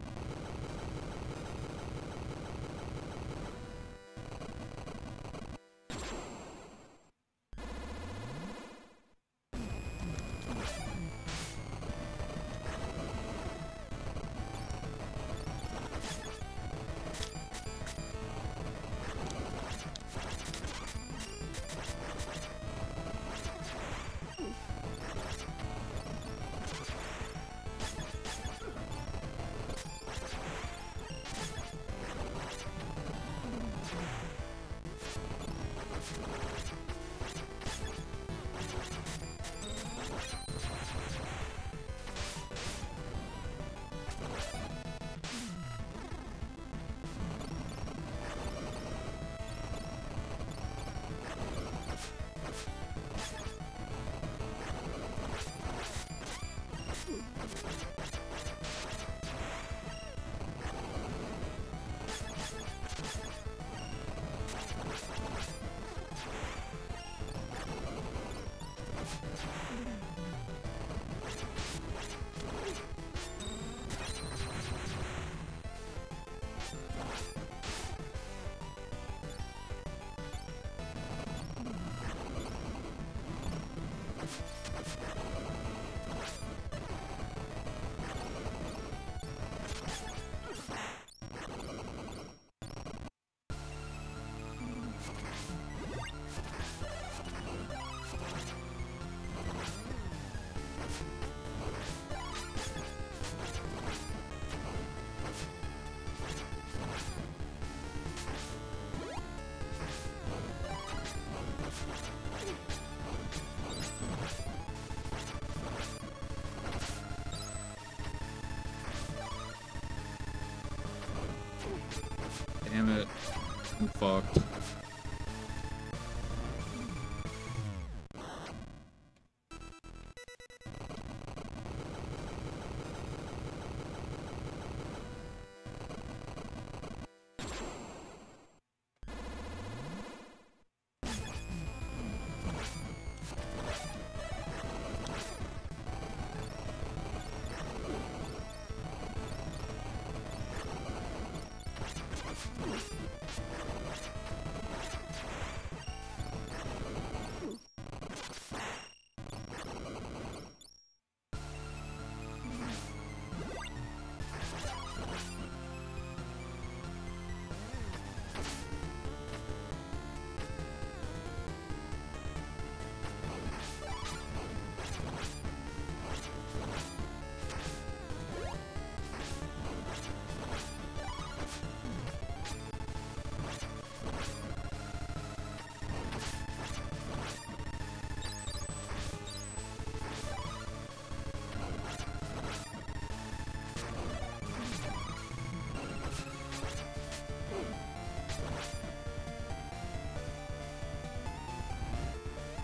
I'm fucked.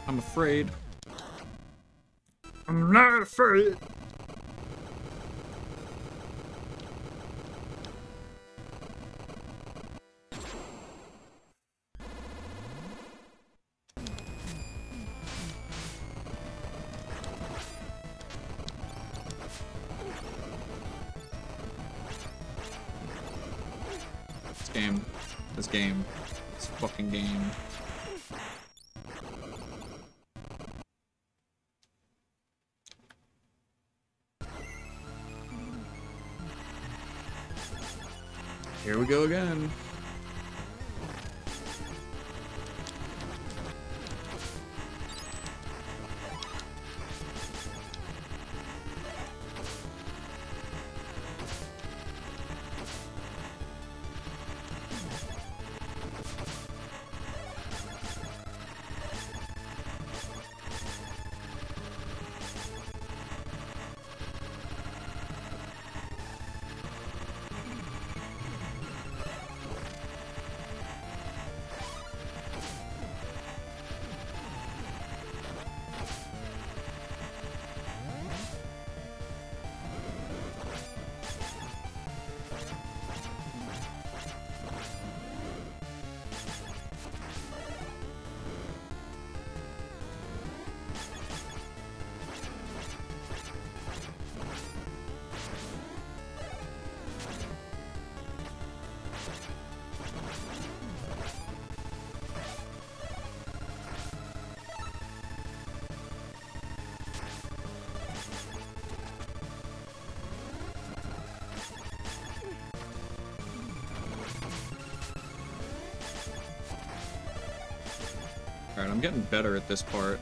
I'm afraid. I'm not afraid. Here we go again. Alright, I'm getting better at this part.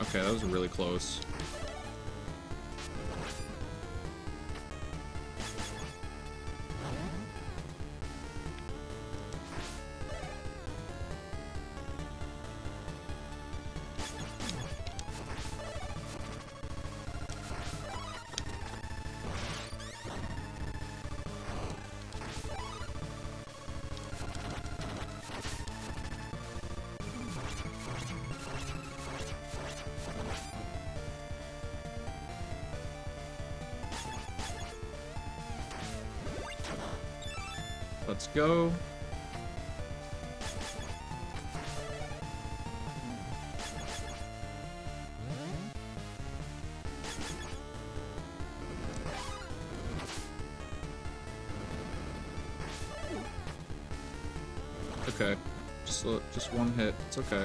Okay, that was really close. Go. Okay. Just just one hit. It's okay.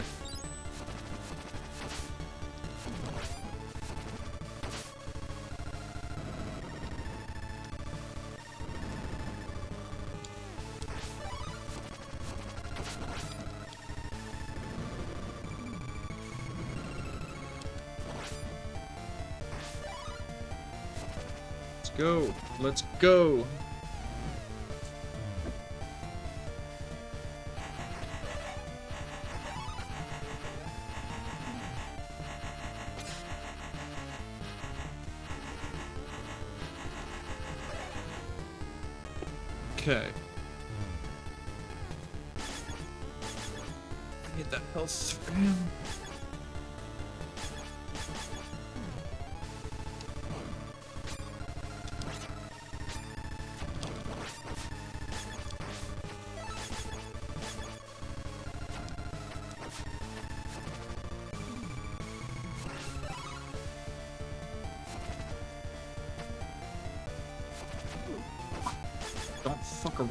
Go. Let's go.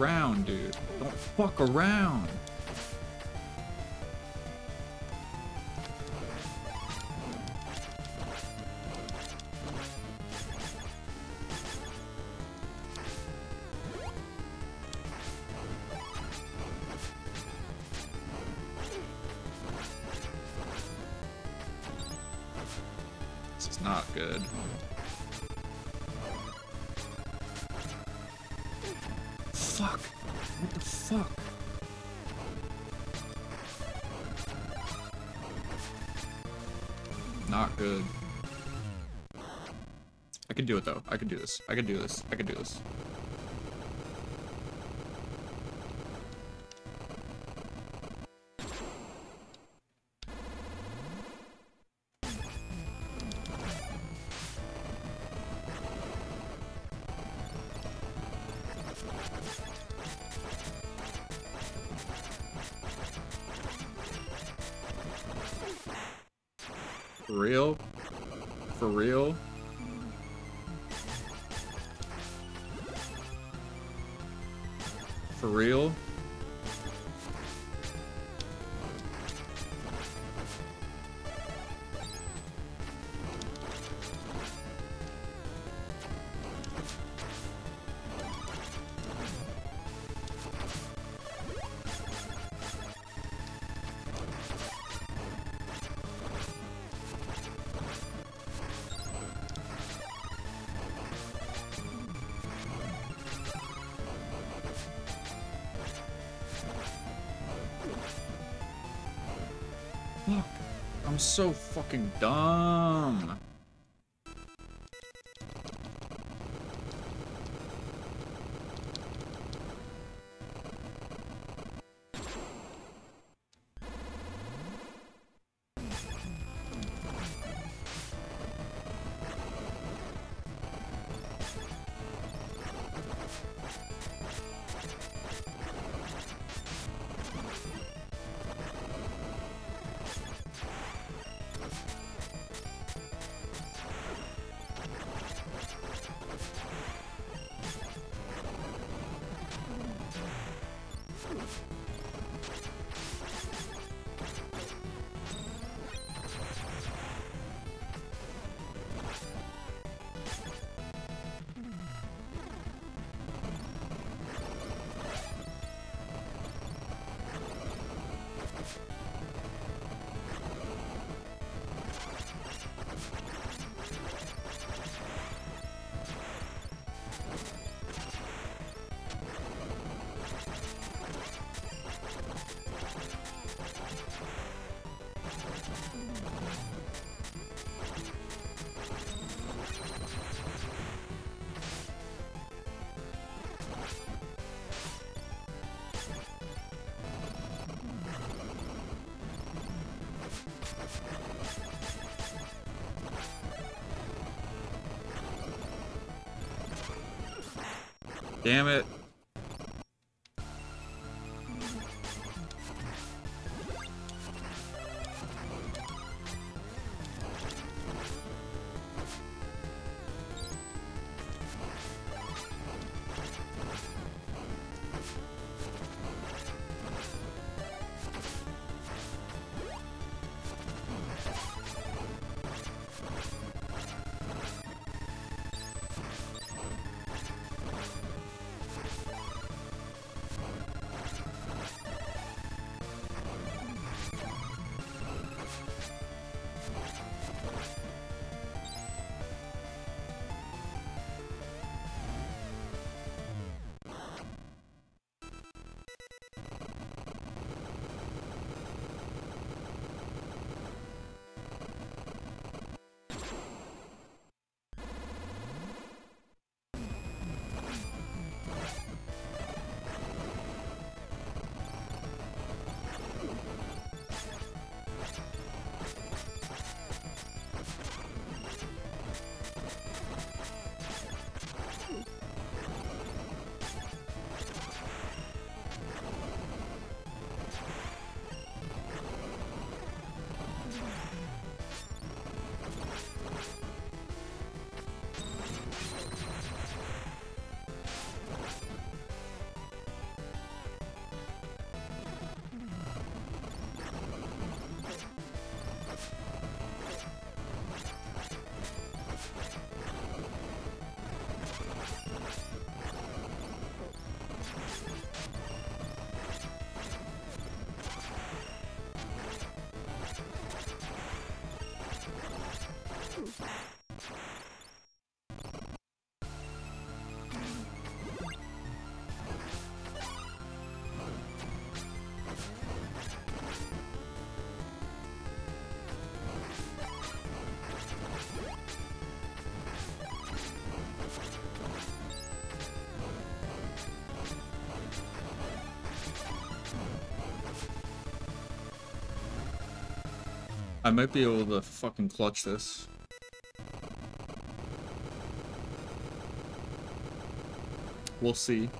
Around, dude. Don't fuck around. Can do it though. I can do this. I can do this. I can do this. For real? So fucking dumb. Damn it. I might be able to fucking clutch this. We'll see.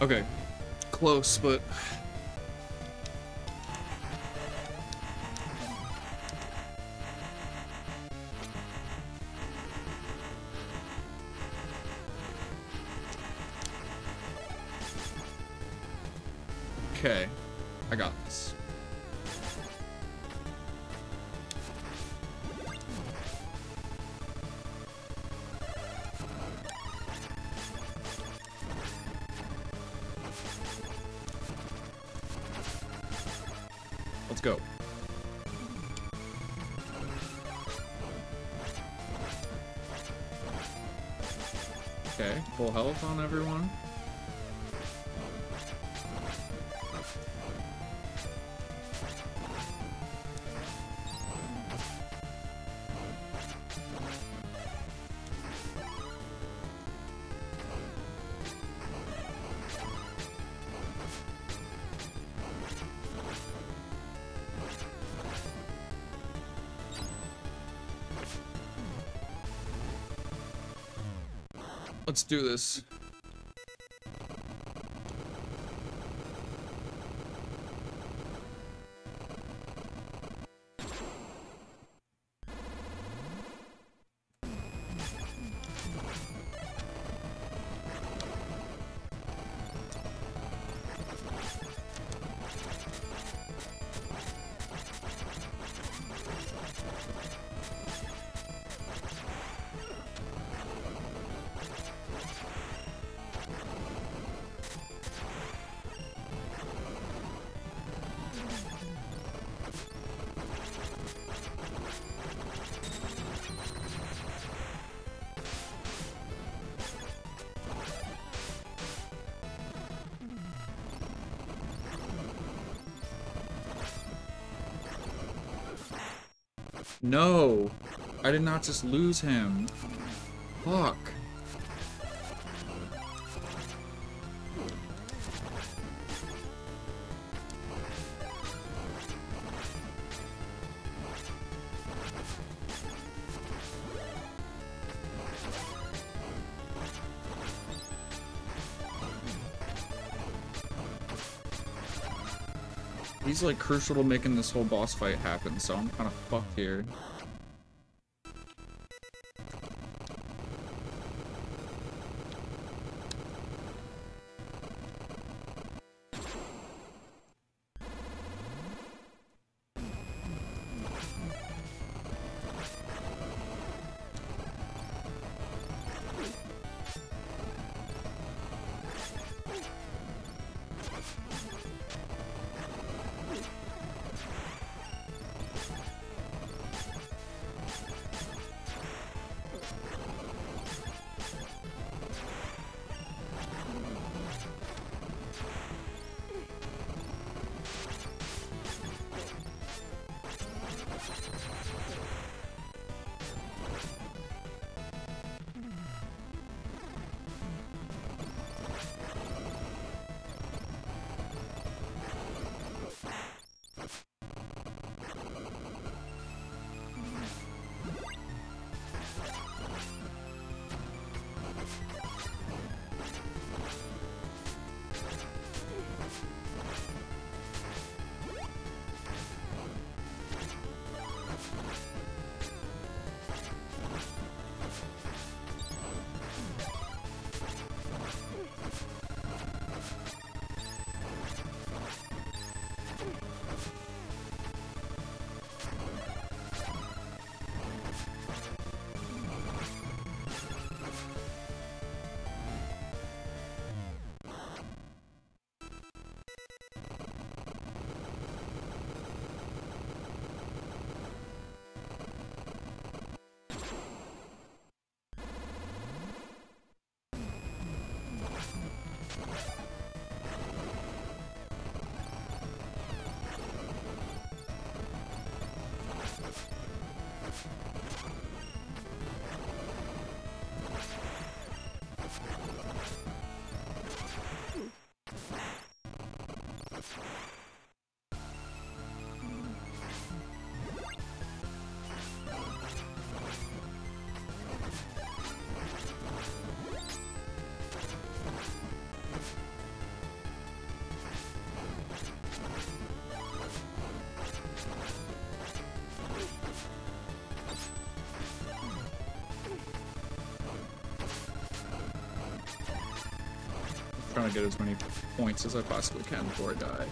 Okay. Close, but... Let's do this. No! I did not just lose him. Fuck. Like crucial to making this whole boss fight happen, so I'm kind of fucked here. Trying to get as many points as I possibly can before I die.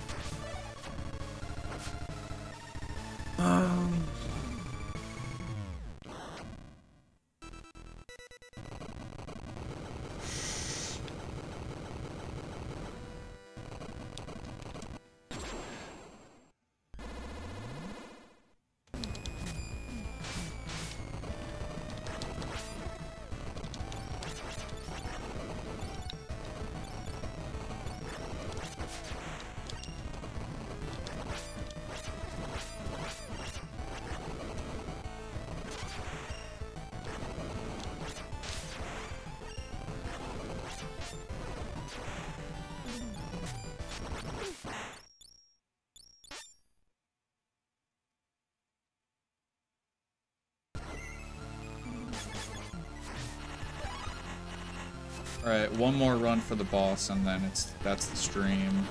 Alright, one more run for the boss and then it's that's the stream.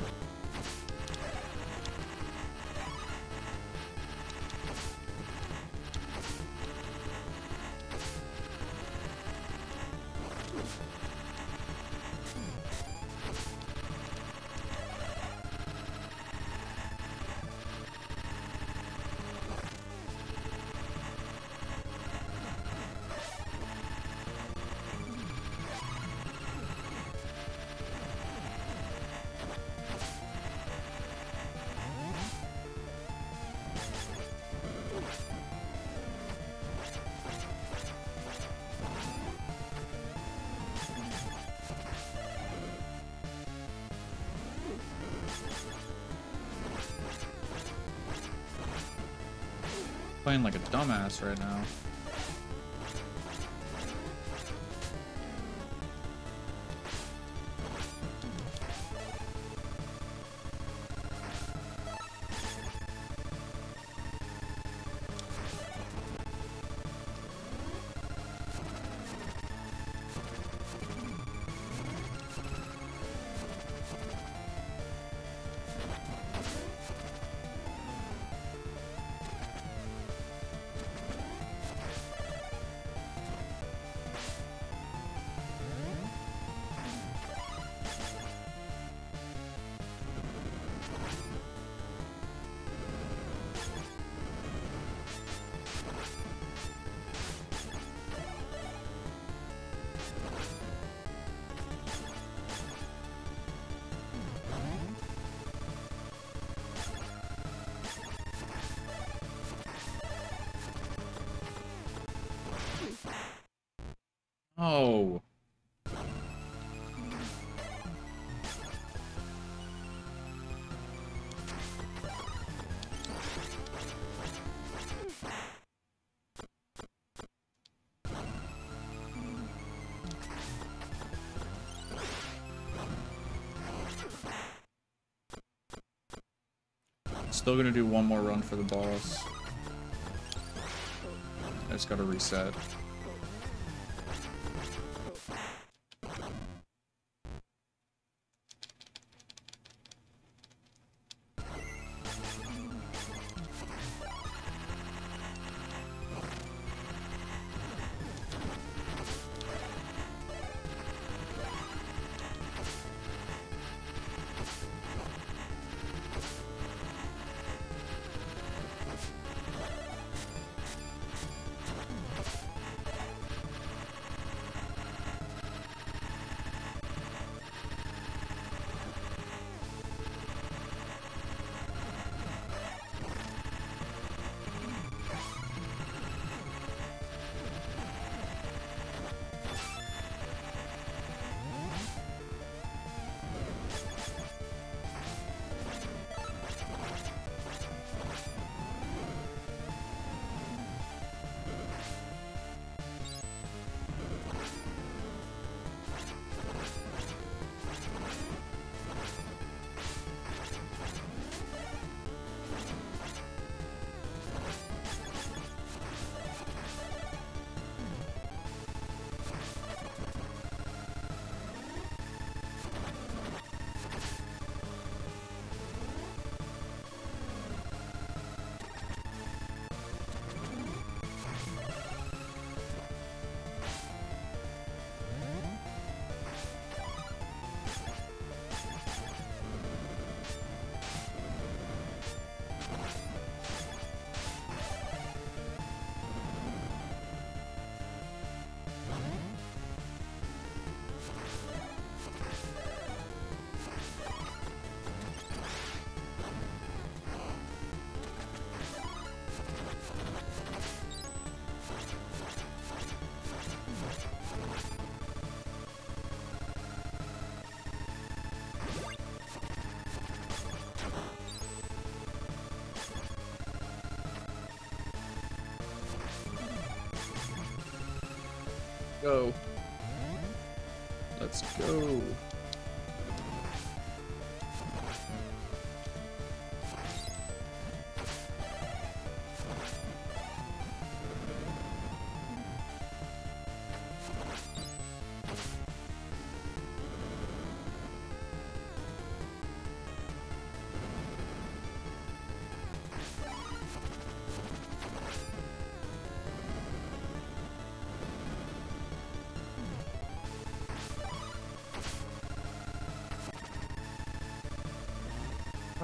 Playing like a dumbass right now. Oh. Still gonna do one more run for the boss. I just gotta reset.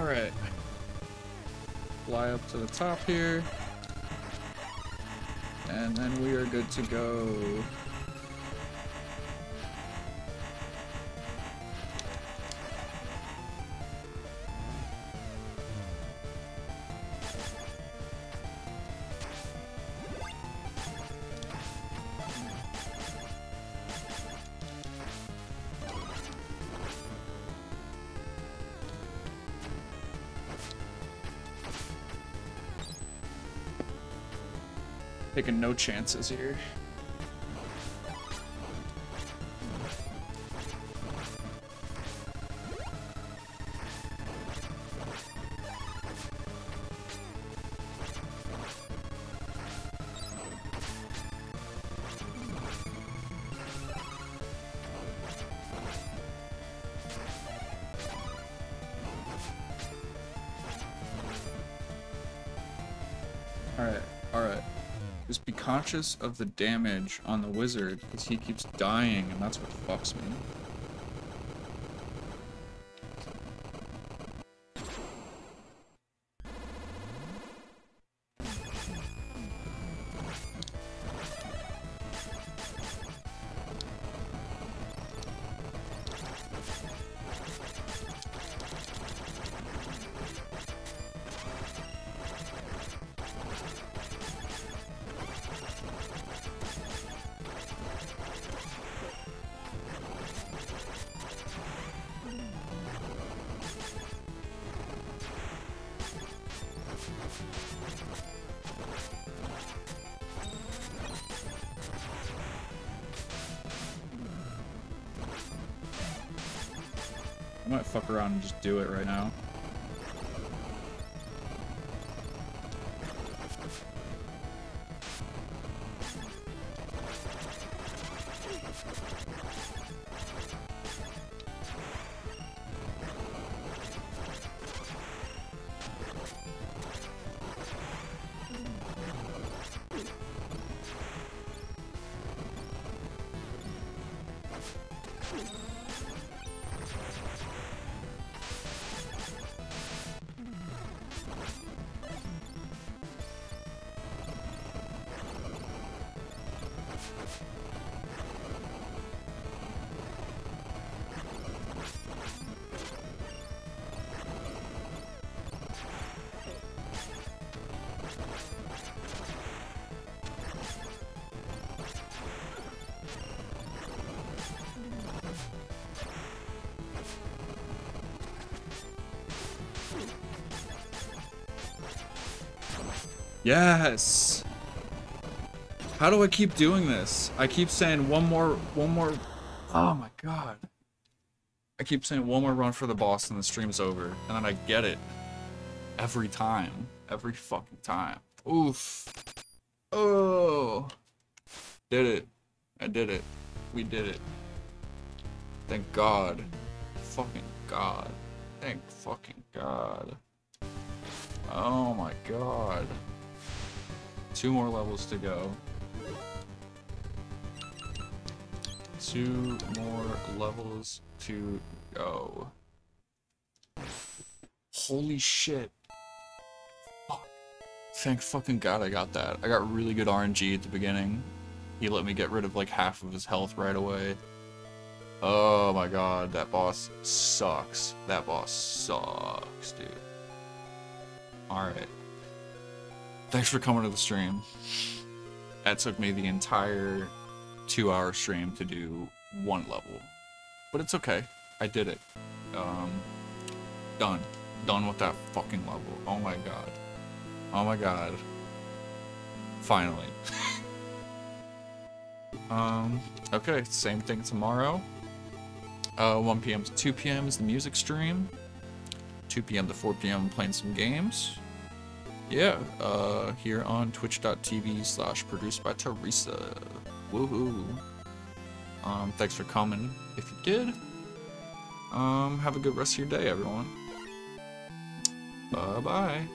Alright. Fly up to the top here. And then we are good to go. Taking no chances here. Alright, alright. Just be conscious of the damage on the wizard, because he keeps dying, and that's what fucks me. Do it right now. Yes! How do I keep doing this? I keep saying one more, one more, oh my god. I keep saying one more run for the boss and the stream's over. And then I get it. Every time. Every fucking time. Oof. Oh. Did it. I did it. We did it. Thank God. Fucking God. Two more levels to go. Two more levels to go. Holy shit. Fuck. Thank fucking god I got that. I got really good RNG at the beginning. He let me get rid of like half of his health right away. Oh my god, that boss sucks. That boss sucks, dude. Alright. Thanks for coming to the stream. That took me the entire two hour stream to do one level. But it's okay. I did it. Um, done. Done with that fucking level. Oh my god. Oh my god. Finally. *laughs* um, okay, same thing tomorrow. Uh, 1 p.m. to 2 p.m. is the music stream. 2 p.m. to 4 p.m. playing some games yeah, uh, here on twitch.tv slash produced by Theresa. Woohoo. Um, thanks for coming if you did. Um, have a good rest of your day, everyone. Bye-bye.